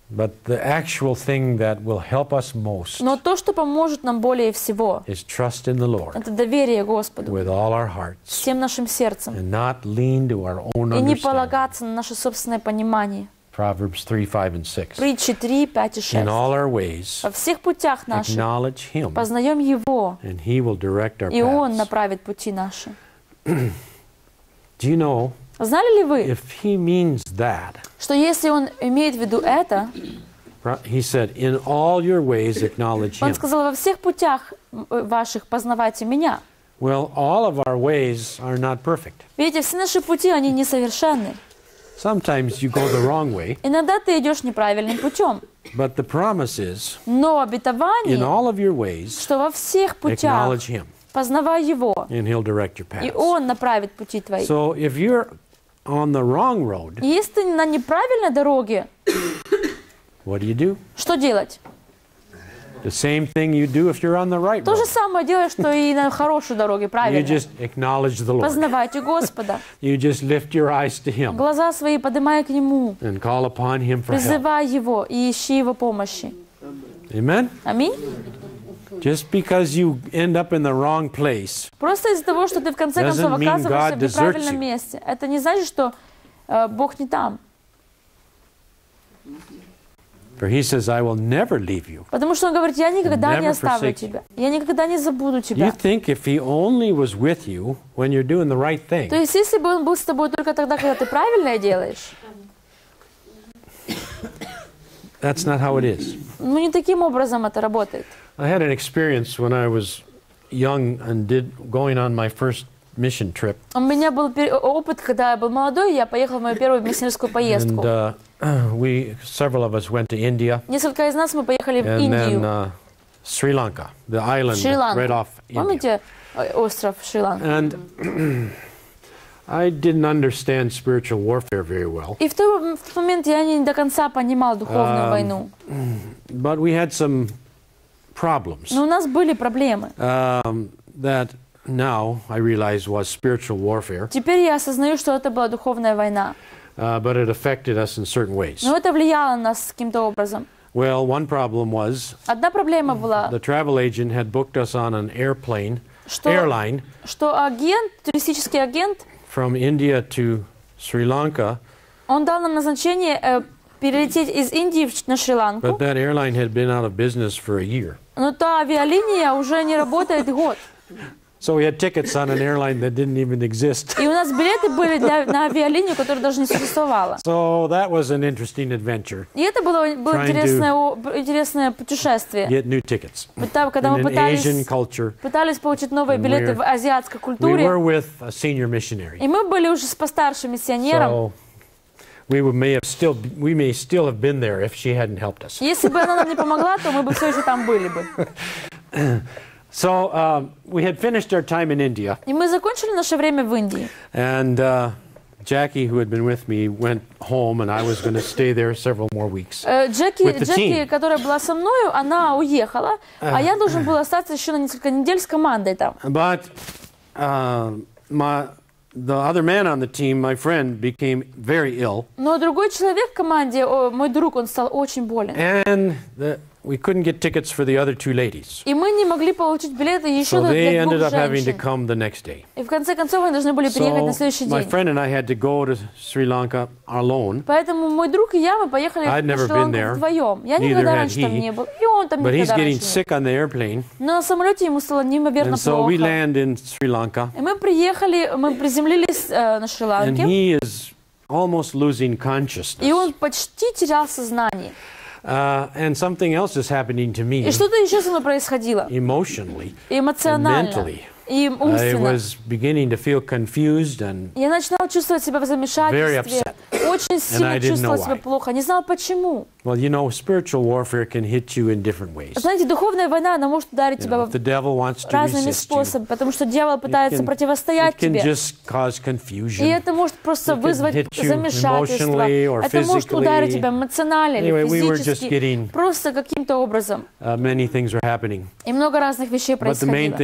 Speaker 2: But the actual thing that will help us most
Speaker 1: Но то, что поможет нам более всего,
Speaker 2: is trust in the Lord
Speaker 1: это доверие Господу
Speaker 2: with all our hearts
Speaker 1: всем нашим сердцем.
Speaker 2: and not lean to our own
Speaker 1: И не полагаться на наше собственное понимание.
Speaker 2: Proverbs 3, 5, and 6.
Speaker 1: Притчи 3, 5 и 6.
Speaker 2: In all our ways,
Speaker 1: Во всех путях наших
Speaker 2: acknowledge Him,
Speaker 1: познаем Его,
Speaker 2: and He will direct our
Speaker 1: и Он
Speaker 2: paths.
Speaker 1: направит пути наши. [CLEARS THROAT]
Speaker 2: Do you know,
Speaker 1: Знали ли вы,
Speaker 2: if He means that,
Speaker 1: что если Он имеет в виду это,
Speaker 2: He said, In all your ways acknowledge
Speaker 1: Он
Speaker 2: Him.
Speaker 1: сказал, во всех путях э, ваших познавайте Меня.
Speaker 2: Well, all of our ways are not perfect.
Speaker 1: Видите, все наши пути, они несовершенны.
Speaker 2: Sometimes you go the wrong way,
Speaker 1: Иногда ты идешь неправильным путем.
Speaker 2: but the promise is,
Speaker 1: Но
Speaker 2: in
Speaker 1: обетование,
Speaker 2: all of your ways,
Speaker 1: что во всех путях
Speaker 2: acknowledge Him,
Speaker 1: познавай Его,
Speaker 2: and He'll direct your
Speaker 1: и
Speaker 2: paths.
Speaker 1: Он направит пути твои.
Speaker 2: So if you're on the wrong road,
Speaker 1: И Если ты на неправильной дороге,
Speaker 2: what do you do?
Speaker 1: что делать?
Speaker 2: The same thing you do if you're on the right
Speaker 1: То же самое делаешь, что и на хорошей дороге,
Speaker 2: You
Speaker 1: правильно?
Speaker 2: just acknowledge the Lord.
Speaker 1: Познавайте Господа. [LAUGHS]
Speaker 2: You just lift your eyes to Him
Speaker 1: Глаза свои поднимай к Нему.
Speaker 2: and call upon Him for help.
Speaker 1: Призывай Его и ищи Его помощи.
Speaker 2: Amen?
Speaker 1: Аминь.
Speaker 2: Just because you end up in the wrong place
Speaker 1: Просто из-за того, что ты в конце концов оказываешься в неправильном
Speaker 2: you.
Speaker 1: месте, это не значит, что э, Бог не там.
Speaker 2: For he says, I will never leave you.
Speaker 1: Потому что Он говорит, я никогда не
Speaker 2: Never
Speaker 1: оставлю
Speaker 2: forsake
Speaker 1: тебя. Я никогда не забуду
Speaker 2: You
Speaker 1: тебя.
Speaker 2: think if he only was with you when you're doing the right
Speaker 1: То
Speaker 2: thing,
Speaker 1: есть, если бы Он был с тобой только тогда, когда ты правильное делаешь,
Speaker 2: that's not how it is.
Speaker 1: ну не таким образом это работает.
Speaker 2: I had an experience when I was young and did going on my first mission trip.
Speaker 1: У меня был опыт, когда я был молодой, я поехал в мою первую миссионерскую
Speaker 2: And
Speaker 1: поездку.
Speaker 2: uh, [CLEARS THROAT] we, several of us went to India
Speaker 1: Несколько из нас мы поехали в
Speaker 2: and then
Speaker 1: Индию.
Speaker 2: uh, Sri Lanka, the island right off India.
Speaker 1: Помните э, остров Шри-Ланка?
Speaker 2: And [CLEARS THROAT] I didn't understand spiritual warfare very well,
Speaker 1: И в тот, момент я не до конца понимал духовную
Speaker 2: Ам,
Speaker 1: войну.
Speaker 2: but we had some problems
Speaker 1: Но у нас были проблемы.
Speaker 2: um, that now I realize was spiritual warfare,
Speaker 1: Теперь я осознаю, что это была духовная война.
Speaker 2: uh, but it affected us in certain ways.
Speaker 1: Но это влияло на нас каким-то образом.
Speaker 2: Well, one problem was
Speaker 1: Одна проблема была,
Speaker 2: the travel agent had booked us on an airplane,
Speaker 1: что,
Speaker 2: airline
Speaker 1: что агент, туристический агент,
Speaker 2: from India to Sri Lanka
Speaker 1: он дал нам назначение э, перелететь из Индии на Шри-Ланку.
Speaker 2: But that airline had been out of business for a year.
Speaker 1: Но та авиалиния уже не работает год. [LAUGHS]
Speaker 2: So we had tickets on an airline that didn't even exist.
Speaker 1: И у нас билеты были для, на авиалинию, которая даже не [LAUGHS] существовала.
Speaker 2: So that was an interesting adventure.
Speaker 1: И это было, было интересное, интересное путешествие.
Speaker 2: Get new tickets.
Speaker 1: Там, когда мы
Speaker 2: Asian
Speaker 1: пытались,
Speaker 2: culture.
Speaker 1: пытались получить новые билеты в азиатской
Speaker 2: We
Speaker 1: культуре,
Speaker 2: were with a senior missionary.
Speaker 1: и мы были уже с постаршим миссионером.
Speaker 2: So we may have still we may still have been there if she hadn't helped us.
Speaker 1: Если бы она нам не помогла, то мы бы все еще там были бы. [LAUGHS]
Speaker 2: So um, we had finished our time in India,
Speaker 1: И мы закончили наше время в Индии.
Speaker 2: and uh, Jackie, who had been with me, went home, and I was going to stay there several more weeks.
Speaker 1: Э, Джеки,
Speaker 2: With the
Speaker 1: Джеки,
Speaker 2: team.
Speaker 1: которая была со мною, она уехала, а я должен был остаться еще на несколько недель с командой там.
Speaker 2: But uh, my the other man on the team, my friend, became very ill,
Speaker 1: Но другой человек в команде, о, мой друг, он стал очень болен.
Speaker 2: and the, We couldn't get tickets for the other two ladies.
Speaker 1: И мы не могли получить билеты еще
Speaker 2: So
Speaker 1: для
Speaker 2: they
Speaker 1: двух
Speaker 2: ended up having to
Speaker 1: женщин.
Speaker 2: come the next day.
Speaker 1: И в конце концов они должны были приехать на следующий
Speaker 2: my
Speaker 1: день.
Speaker 2: friend and I had to go to Sri Lanka alone,
Speaker 1: Поэтому мой друг и я, мы поехали
Speaker 2: I'd
Speaker 1: на
Speaker 2: never
Speaker 1: Шри-Ланку
Speaker 2: been there.
Speaker 1: вдвоем. Я никогда раньше там не был. И он там
Speaker 2: but he's
Speaker 1: никогда
Speaker 2: getting
Speaker 1: раньше
Speaker 2: sick on the airplane,
Speaker 1: Но на самолете ему стало неимоверно
Speaker 2: and so we land in Sri Lanka,
Speaker 1: И мы приехали, мы приземлились э, на
Speaker 2: and
Speaker 1: Шри-Ланке,
Speaker 2: he is almost losing
Speaker 1: и
Speaker 2: consciousness.
Speaker 1: он почти терял сознание.
Speaker 2: Uh, and something else is happening to me
Speaker 1: И что-то еще со мной происходило.
Speaker 2: emotionally,
Speaker 1: Эмоционально
Speaker 2: mentally.
Speaker 1: И умственно. Я начинала чувствовать себя в замешательстве. Очень сильно
Speaker 2: know
Speaker 1: себя плохо. Не знала почему.
Speaker 2: well, you know, spiritual warfare can hit you in different ways.
Speaker 1: Знаете, духовная война, она может ударить тебя
Speaker 2: know, if the devil wants to
Speaker 1: разными способами, потому что дьявол пытается
Speaker 2: can-
Speaker 1: противостоять тебе.
Speaker 2: just cause
Speaker 1: И это может просто вызвать замешательство. Это может ударить тебя эмоционально или физически. Просто каким-то образом.
Speaker 2: Uh, many things were happening,
Speaker 1: И много разных вещей происходило.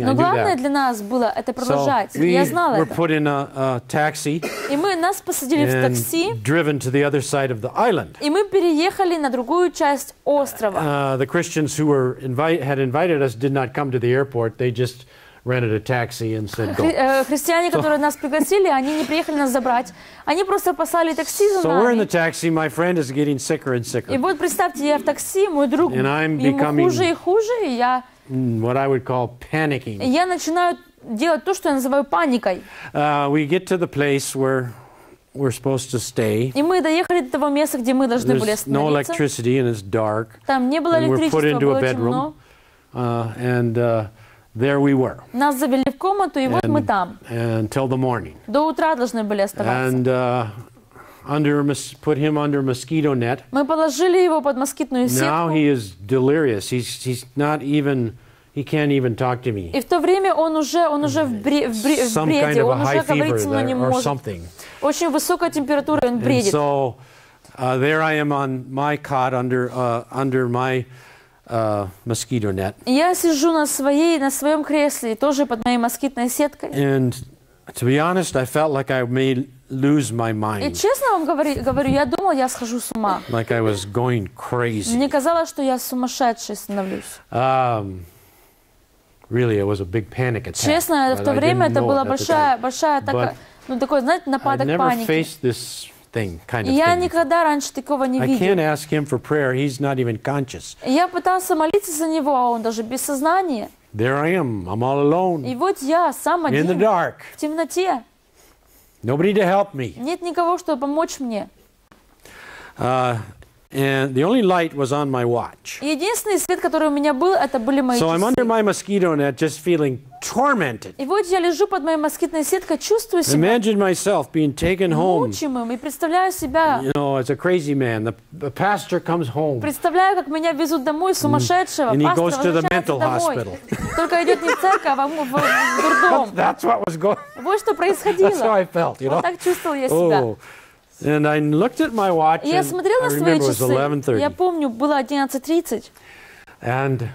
Speaker 2: I
Speaker 1: Но
Speaker 2: knew
Speaker 1: главное для нас было это
Speaker 2: So
Speaker 1: продолжать.
Speaker 2: we
Speaker 1: Я знала
Speaker 2: were
Speaker 1: это.
Speaker 2: put in a, a taxi
Speaker 1: И мы нас посадили в такси,
Speaker 2: driven to the other side of the island.
Speaker 1: и мы переехали на другую часть острова.
Speaker 2: Uh, the Christians who were invite, had invited us did not come to the airport. They just rented a taxi and said go.
Speaker 1: э, Христиане, которые нас пригласили, они не приехали нас забрать. Они просто послали такси за
Speaker 2: So we're in the
Speaker 1: нами.
Speaker 2: taxi. My friend is getting sicker and
Speaker 1: И
Speaker 2: sicker.
Speaker 1: вот представьте, я в такси, мой друг,
Speaker 2: And I'm
Speaker 1: ему
Speaker 2: becoming-
Speaker 1: хуже и хуже, и я,
Speaker 2: Mm, What I would call
Speaker 1: и
Speaker 2: panicking.
Speaker 1: я начинаю делать то, что я называю паникой.
Speaker 2: Uh, we get to the place where we're supposed to stay.
Speaker 1: И мы доехали до того места, где мы должны были
Speaker 2: There's no
Speaker 1: остановиться.
Speaker 2: electricity and it's dark.
Speaker 1: Там не было
Speaker 2: And we're put
Speaker 1: электричества,
Speaker 2: into
Speaker 1: было
Speaker 2: a
Speaker 1: темно.
Speaker 2: bedroom. Uh, and uh, there we were
Speaker 1: Нас завели в комнату, и вот мы
Speaker 2: And-
Speaker 1: там.
Speaker 2: until the morning.
Speaker 1: До утра должны были оставаться.
Speaker 2: And uh, under mos- put him under mosquito net.
Speaker 1: Мы положили его под москитную
Speaker 2: Now
Speaker 1: сетку.
Speaker 2: he is delirious. He's he's not even he can't even talk to me.
Speaker 1: И в то время он уже, он уже в, бре- в бре- в
Speaker 2: Some kind
Speaker 1: бреде,
Speaker 2: of a
Speaker 1: он
Speaker 2: high
Speaker 1: уже говорить
Speaker 2: fever
Speaker 1: со мной не
Speaker 2: there or
Speaker 1: может.
Speaker 2: something.
Speaker 1: Очень высокая температура, и он
Speaker 2: And
Speaker 1: бредит.
Speaker 2: so uh, there I am on my cot under uh, under my uh, mosquito net.
Speaker 1: И Я сижу на своей, на своем кресле, тоже под моей москитной сеткой.
Speaker 2: And to be honest, I felt like I may lose my
Speaker 1: И
Speaker 2: mind,
Speaker 1: честно вам говорю, говорю, я думала, я схожу с ума.
Speaker 2: like I was going crazy.
Speaker 1: Мне казалось, что я сумасшедшей становлюсь.
Speaker 2: Um, really, it was a big panic attack.
Speaker 1: Честно, в то
Speaker 2: I
Speaker 1: время это была большая, большая атака, ну такой, знаете, нападок паники.
Speaker 2: faced this thing, kind
Speaker 1: И
Speaker 2: of
Speaker 1: я
Speaker 2: thing.
Speaker 1: никогда раньше такого не
Speaker 2: I
Speaker 1: видела.
Speaker 2: can't ask him for prayer. He's not even conscious.
Speaker 1: И Я пытался молиться за него, а он даже без сознания.
Speaker 2: There I am. I'm all alone
Speaker 1: И вот я сам
Speaker 2: in the
Speaker 1: один,
Speaker 2: dark.
Speaker 1: в темноте.
Speaker 2: Nobody to help me.
Speaker 1: Нет никого, чтобы помочь мне.
Speaker 2: Uh, and the only light was on my watch.
Speaker 1: Единственный свет, который у меня был, это были мои
Speaker 2: So I'm under my mosquito net, just feeling tormented.
Speaker 1: И вот я лежу под моей москитной сеткой, чувствую себя
Speaker 2: Imagine myself being taken home,
Speaker 1: мучимым и представляю себя,
Speaker 2: you know, as a crazy man. The, the pastor comes home.
Speaker 1: представляю, как меня везут домой сумасшедшего,
Speaker 2: And he goes to the mental hospital.
Speaker 1: Только идет не в церковь, а в, в- в дурдом. [LAUGHS]
Speaker 2: That's what was going.
Speaker 1: Вот что
Speaker 2: That's how
Speaker 1: происходило.
Speaker 2: I felt, you know.
Speaker 1: Вот так чувствовал я себя.
Speaker 2: Oh, and I looked at my watch.
Speaker 1: И я
Speaker 2: And
Speaker 1: смотрела
Speaker 2: I
Speaker 1: на свои
Speaker 2: remember it was
Speaker 1: часы. Я
Speaker 2: 11:30,
Speaker 1: помню, было 11.30,
Speaker 2: and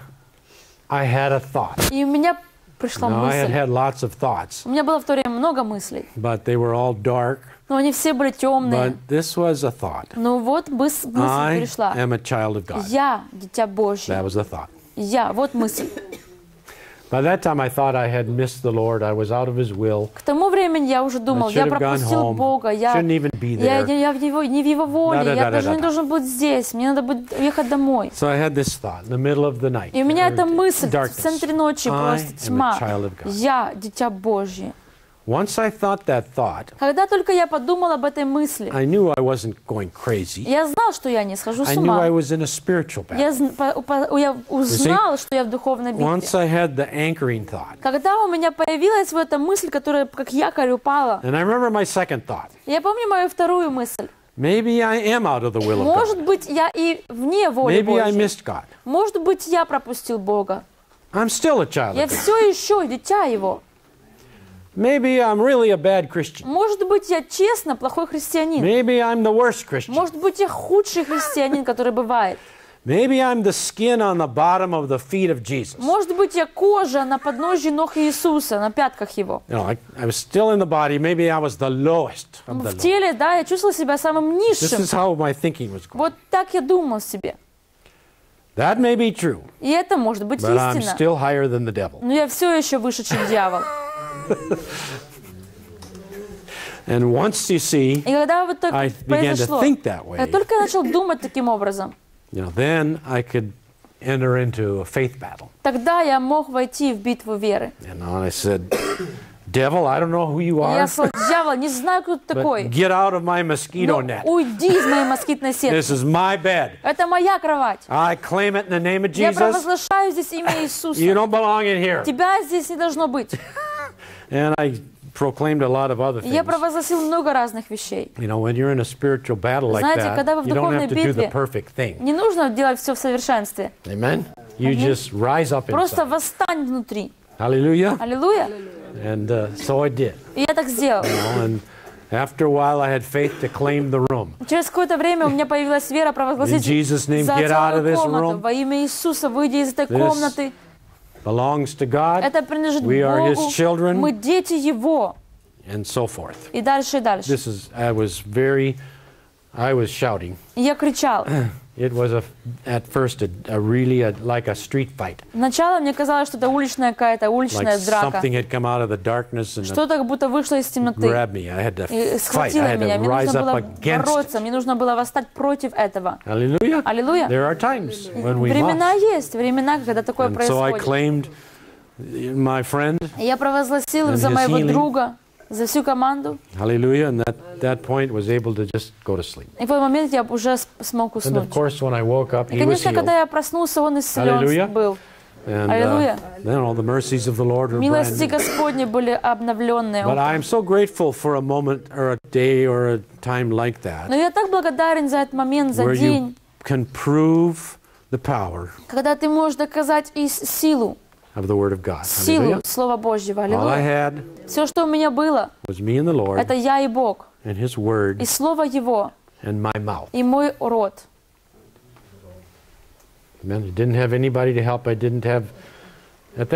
Speaker 2: I had a thought.
Speaker 1: и у меня пришла
Speaker 2: Now I had
Speaker 1: мысль.
Speaker 2: had lots of thoughts,
Speaker 1: У меня было в то время много мыслей,
Speaker 2: but they were all dark.
Speaker 1: но они все были темные.
Speaker 2: But this was a thought.
Speaker 1: Но вот мыс- мысль
Speaker 2: I
Speaker 1: пришла.
Speaker 2: am a child of God.
Speaker 1: Я дитя Божье.
Speaker 2: That was the thought.
Speaker 1: Я. Вот мысль.
Speaker 2: By that time, I thought I had missed the Lord. I was out of His will.
Speaker 1: К тому времени я уже думал, я пропустил. Бога, я,
Speaker 2: Shouldn't even be
Speaker 1: я, я, в него, не в его воле, я даже не должен быть здесь, мне надо будет ехать домой.
Speaker 2: So I had this thought in the middle of the night.
Speaker 1: И у меня эта мысль в центре ночи,
Speaker 2: I
Speaker 1: просто тьма. Я дитя Божье.
Speaker 2: Once I thought that thought,
Speaker 1: Когда только я подумал об этой мысли,
Speaker 2: I knew I wasn't going crazy.
Speaker 1: я знал, что я не схожу
Speaker 2: I
Speaker 1: с
Speaker 2: knew I
Speaker 1: ума.
Speaker 2: was in a spiritual battle.
Speaker 1: Я, я узнал, что я в духовной битве.
Speaker 2: Once I had the anchoring thought,
Speaker 1: Когда у меня появилась в эта мысль, которая как якорь упала,
Speaker 2: and I remember my second thought.
Speaker 1: я помню мою вторую мысль.
Speaker 2: Maybe I am out of the will of
Speaker 1: Может быть, я и вне воли
Speaker 2: Maybe I
Speaker 1: Божьей.
Speaker 2: missed God.
Speaker 1: Может быть, я пропустил Бога.
Speaker 2: I'm still a child
Speaker 1: Я
Speaker 2: of God.
Speaker 1: все еще дитя Его.
Speaker 2: Maybe I'm really a bad Christian.
Speaker 1: Может быть, я честно плохой христианин.
Speaker 2: Maybe I'm the worst Christian.
Speaker 1: Может быть, я худший христианин, который бывает.
Speaker 2: Maybe I'm the skin on the bottom of the feet of Jesus. You
Speaker 1: Может быть, я кожа на подножье ног Иисуса, на пятках Его.
Speaker 2: know, I, I was still in the body. Maybe I was the lowest of the
Speaker 1: В теле, да, я чувствовала себя самым
Speaker 2: This
Speaker 1: низшим.
Speaker 2: is how my thinking was going.
Speaker 1: Вот так я думал себе.
Speaker 2: That may be true,
Speaker 1: И это может быть
Speaker 2: but I'm
Speaker 1: истина.
Speaker 2: still higher than the devil.
Speaker 1: Но я все еще выше, чем дьявол. [LAUGHS]
Speaker 2: And once you see,
Speaker 1: И когда вот так
Speaker 2: I began to
Speaker 1: произошло,
Speaker 2: think that way.
Speaker 1: я только начал думать таким образом,
Speaker 2: you know, then I could enter into a faith battle.
Speaker 1: тогда я мог войти в битву веры.
Speaker 2: You know, and I said, Devil, I don't know who you
Speaker 1: И
Speaker 2: are,
Speaker 1: я сказал, [LAUGHS] дьявол, не знаю, кто ты такой,
Speaker 2: get out of my mosquito
Speaker 1: но
Speaker 2: net.
Speaker 1: уйди из моей москитной [LAUGHS] сетки.
Speaker 2: This is my bed.
Speaker 1: Это моя кровать.
Speaker 2: I claim it in the name of
Speaker 1: Я
Speaker 2: Jesus.
Speaker 1: провозглашаю здесь имя Иисуса.
Speaker 2: You don't belong in here.
Speaker 1: Тебя здесь не должно быть.
Speaker 2: And I proclaimed a lot of other
Speaker 1: И Я
Speaker 2: things.
Speaker 1: провозгласил много разных вещей.
Speaker 2: You know, when you're in a spiritual battle like
Speaker 1: Знаете, когда вы
Speaker 2: that,
Speaker 1: в
Speaker 2: you don't
Speaker 1: духовной
Speaker 2: have to do the
Speaker 1: битве,
Speaker 2: perfect thing.
Speaker 1: Не нужно делать все в совершенстве.
Speaker 2: Amen? You just rise up
Speaker 1: Просто
Speaker 2: inside.
Speaker 1: восстань внутри.
Speaker 2: Hallelujah.
Speaker 1: Аллилуйя.
Speaker 2: And uh, so I did.
Speaker 1: И я так сделал.
Speaker 2: You know, and after a while, I had faith to claim the room.
Speaker 1: Через какое-то время у меня появилась вера
Speaker 2: In
Speaker 1: провозгласить
Speaker 2: Jesus' name,
Speaker 1: за
Speaker 2: get out of
Speaker 1: целую
Speaker 2: this
Speaker 1: комнату.
Speaker 2: room.
Speaker 1: Во имя Иисуса выйди из этой
Speaker 2: This
Speaker 1: комнаты.
Speaker 2: Belongs to God,
Speaker 1: Это принадлежит
Speaker 2: We are His
Speaker 1: Богу.
Speaker 2: children.
Speaker 1: Мы дети Его.
Speaker 2: and so forth.
Speaker 1: И дальше и дальше.
Speaker 2: This is, I was very, I was shouting.
Speaker 1: И я кричал. [CLEARS THROAT]
Speaker 2: It was a, at first a, a really a, like a street fight,
Speaker 1: Сначала мне казалось, что это уличная какая-то, уличная
Speaker 2: like
Speaker 1: драка.
Speaker 2: something had come out of the darkness and
Speaker 1: Что-то как будто вышло из темноты.
Speaker 2: grabbed me. I had to
Speaker 1: И
Speaker 2: fight.
Speaker 1: схватило
Speaker 2: I had
Speaker 1: меня.
Speaker 2: to
Speaker 1: Мне
Speaker 2: rise
Speaker 1: нужно
Speaker 2: up
Speaker 1: было
Speaker 2: against
Speaker 1: бороться. Мне нужно было восстать против этого.
Speaker 2: Hallelujah.
Speaker 1: Аллилуйя.
Speaker 2: There are times when we
Speaker 1: Времена есть, времена, когда такое
Speaker 2: And so I
Speaker 1: происходит.
Speaker 2: claimed my friend,
Speaker 1: я провозгласил за моего друга, за всю команду.
Speaker 2: hallelujah, and at that point was able to just go to sleep.
Speaker 1: И в этот момент я уже смог
Speaker 2: And
Speaker 1: уснуть.
Speaker 2: of course, when I woke up,
Speaker 1: И,
Speaker 2: he was
Speaker 1: конечно,
Speaker 2: healed.
Speaker 1: когда я проснулся, он исцелен был.
Speaker 2: And uh, then all the mercies of the Lord were
Speaker 1: Милости. Господни были обновленные.
Speaker 2: But I'm so grateful for a moment or a day or a time like that,
Speaker 1: Но я так благодарен за этот момент, за
Speaker 2: where you
Speaker 1: день,
Speaker 2: can prove the power
Speaker 1: когда ты можешь доказать и силу,
Speaker 2: of the Word of God.
Speaker 1: силу. Слова Божьего.
Speaker 2: All I had
Speaker 1: Все, что у меня было,
Speaker 2: was me and the Lord
Speaker 1: это я и Бог,
Speaker 2: and His
Speaker 1: и
Speaker 2: Word
Speaker 1: Слово Его,
Speaker 2: and my mouth.
Speaker 1: и мой род.
Speaker 2: Amen. I didn't have anybody to help. I didn't have,
Speaker 1: В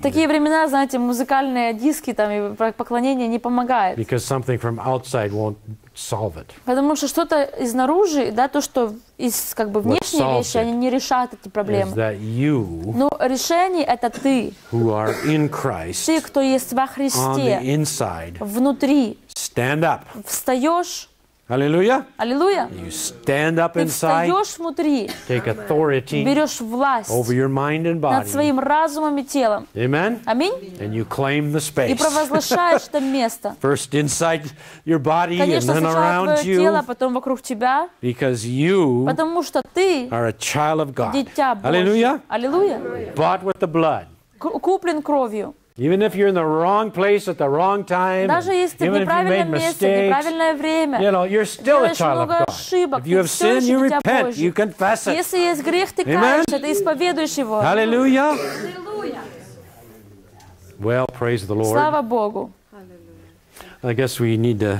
Speaker 1: такие времена, знаете, музыкальные диски там и поклонение не помогает.
Speaker 2: Because something from outside won't solve it.
Speaker 1: Потому что что-то изнаружи, да, то, что из как бы внешние вещи, они не решат эти проблемы. Но решение это ты,
Speaker 2: who are in Christ
Speaker 1: ты, кто есть во
Speaker 2: on the
Speaker 1: Христе,
Speaker 2: inside
Speaker 1: внутри,
Speaker 2: stand up.
Speaker 1: встаешь,
Speaker 2: Hallelujah.
Speaker 1: аллилуйя,
Speaker 2: You stand up
Speaker 1: ты
Speaker 2: inside,
Speaker 1: встаешь внутри,
Speaker 2: take authority
Speaker 1: берешь власть
Speaker 2: over your mind and
Speaker 1: над
Speaker 2: body.
Speaker 1: своим разумом и телом.
Speaker 2: Amen.
Speaker 1: Аминь.
Speaker 2: And you claim the
Speaker 1: И
Speaker 2: space.
Speaker 1: провозглашаешь это место.
Speaker 2: First inside your body and
Speaker 1: Конечно,
Speaker 2: then
Speaker 1: сначала
Speaker 2: around
Speaker 1: твое тело,
Speaker 2: you
Speaker 1: а потом вокруг тебя,
Speaker 2: because you
Speaker 1: потому что ты
Speaker 2: are a child of God.
Speaker 1: дитя Божье.
Speaker 2: Hallelujah.
Speaker 1: Аллилуйя.
Speaker 2: Bought with the blood.
Speaker 1: К- Куплен кровью.
Speaker 2: Even if you're in the wrong place at the wrong time,
Speaker 1: Даже если ты в
Speaker 2: even if you made
Speaker 1: неправильном месте, в
Speaker 2: mistakes,
Speaker 1: неправильное время,
Speaker 2: you know, you're still a
Speaker 1: делаешь
Speaker 2: child of
Speaker 1: много
Speaker 2: God.
Speaker 1: ошибок,
Speaker 2: If
Speaker 1: ты
Speaker 2: you have
Speaker 1: всё
Speaker 2: sinned,
Speaker 1: еще
Speaker 2: you
Speaker 1: дитя
Speaker 2: repent,
Speaker 1: Божье.
Speaker 2: you confess it.
Speaker 1: Если есть грех, ты
Speaker 2: Amen.
Speaker 1: каешься, ты исповедуешь его.
Speaker 2: Hallelujah. Well, praise the Lord.
Speaker 1: Слава Богу.
Speaker 2: I guess we need to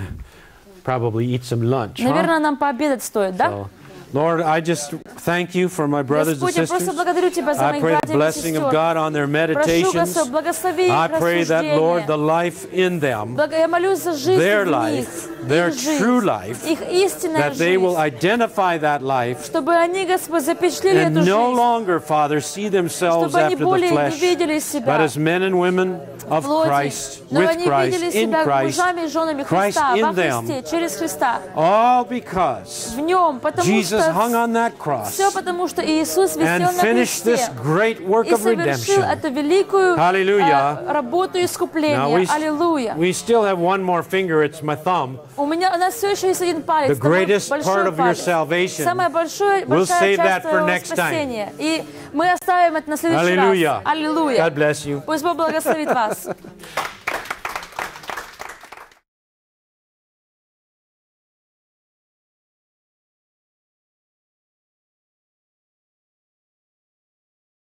Speaker 2: probably eat some lunch. huh?
Speaker 1: Наверное, нам пообедать стоит, да?
Speaker 2: So, Lord, I just thank you for my brothers and
Speaker 1: Господь, я просто
Speaker 2: sisters.
Speaker 1: благодарю Тебя за
Speaker 2: I
Speaker 1: моих
Speaker 2: pray the
Speaker 1: братьев и
Speaker 2: blessing of
Speaker 1: сестер.
Speaker 2: God on their
Speaker 1: Прошу,
Speaker 2: meditations.
Speaker 1: Господь, благослови их
Speaker 2: I pray that, Lord, the
Speaker 1: рассуждения.
Speaker 2: life in them
Speaker 1: Благо- Я молюсь за жизнь
Speaker 2: Their
Speaker 1: в них,
Speaker 2: life their
Speaker 1: их жизнь,
Speaker 2: true life,
Speaker 1: их истинная
Speaker 2: that they will
Speaker 1: жизнь,
Speaker 2: identify that life
Speaker 1: чтобы они, Господь, запечатлели
Speaker 2: and
Speaker 1: эту
Speaker 2: no
Speaker 1: жизнь,
Speaker 2: longer, Father, see themselves
Speaker 1: чтобы они
Speaker 2: after the
Speaker 1: более не
Speaker 2: flesh,
Speaker 1: видели
Speaker 2: but
Speaker 1: себя
Speaker 2: as men and women of
Speaker 1: плоти,
Speaker 2: Christ,
Speaker 1: но
Speaker 2: with
Speaker 1: они
Speaker 2: Christ,
Speaker 1: видели
Speaker 2: in
Speaker 1: себя
Speaker 2: Christ,
Speaker 1: мужами и женами
Speaker 2: Christ
Speaker 1: Христа,
Speaker 2: in
Speaker 1: во
Speaker 2: them.
Speaker 1: Христе, через Христа.
Speaker 2: all because
Speaker 1: В нем, потому
Speaker 2: Jesus hung
Speaker 1: что
Speaker 2: on that cross
Speaker 1: все потому, что Иисус висел
Speaker 2: and
Speaker 1: на
Speaker 2: finished this
Speaker 1: кресте
Speaker 2: great work
Speaker 1: и
Speaker 2: of
Speaker 1: совершил
Speaker 2: redemption.
Speaker 1: эту великую
Speaker 2: Hallelujah.
Speaker 1: э, работу
Speaker 2: Now
Speaker 1: искупления.
Speaker 2: we,
Speaker 1: Аллилуйя.
Speaker 2: we still have one more finger, it's my thumb.
Speaker 1: У меня у нас все еще есть один палец.
Speaker 2: The
Speaker 1: это мой
Speaker 2: greatest
Speaker 1: большой
Speaker 2: part of your
Speaker 1: палец.
Speaker 2: salvation.
Speaker 1: Самая большая,
Speaker 2: We'll
Speaker 1: большая
Speaker 2: save
Speaker 1: часть
Speaker 2: that for
Speaker 1: твоего
Speaker 2: next time.
Speaker 1: спасения. И мы оставим это на следующий
Speaker 2: Hallelujah.
Speaker 1: раз. Аллилуйя.
Speaker 2: God bless you.
Speaker 1: Пусть Бог благословит вас. [LAUGHS]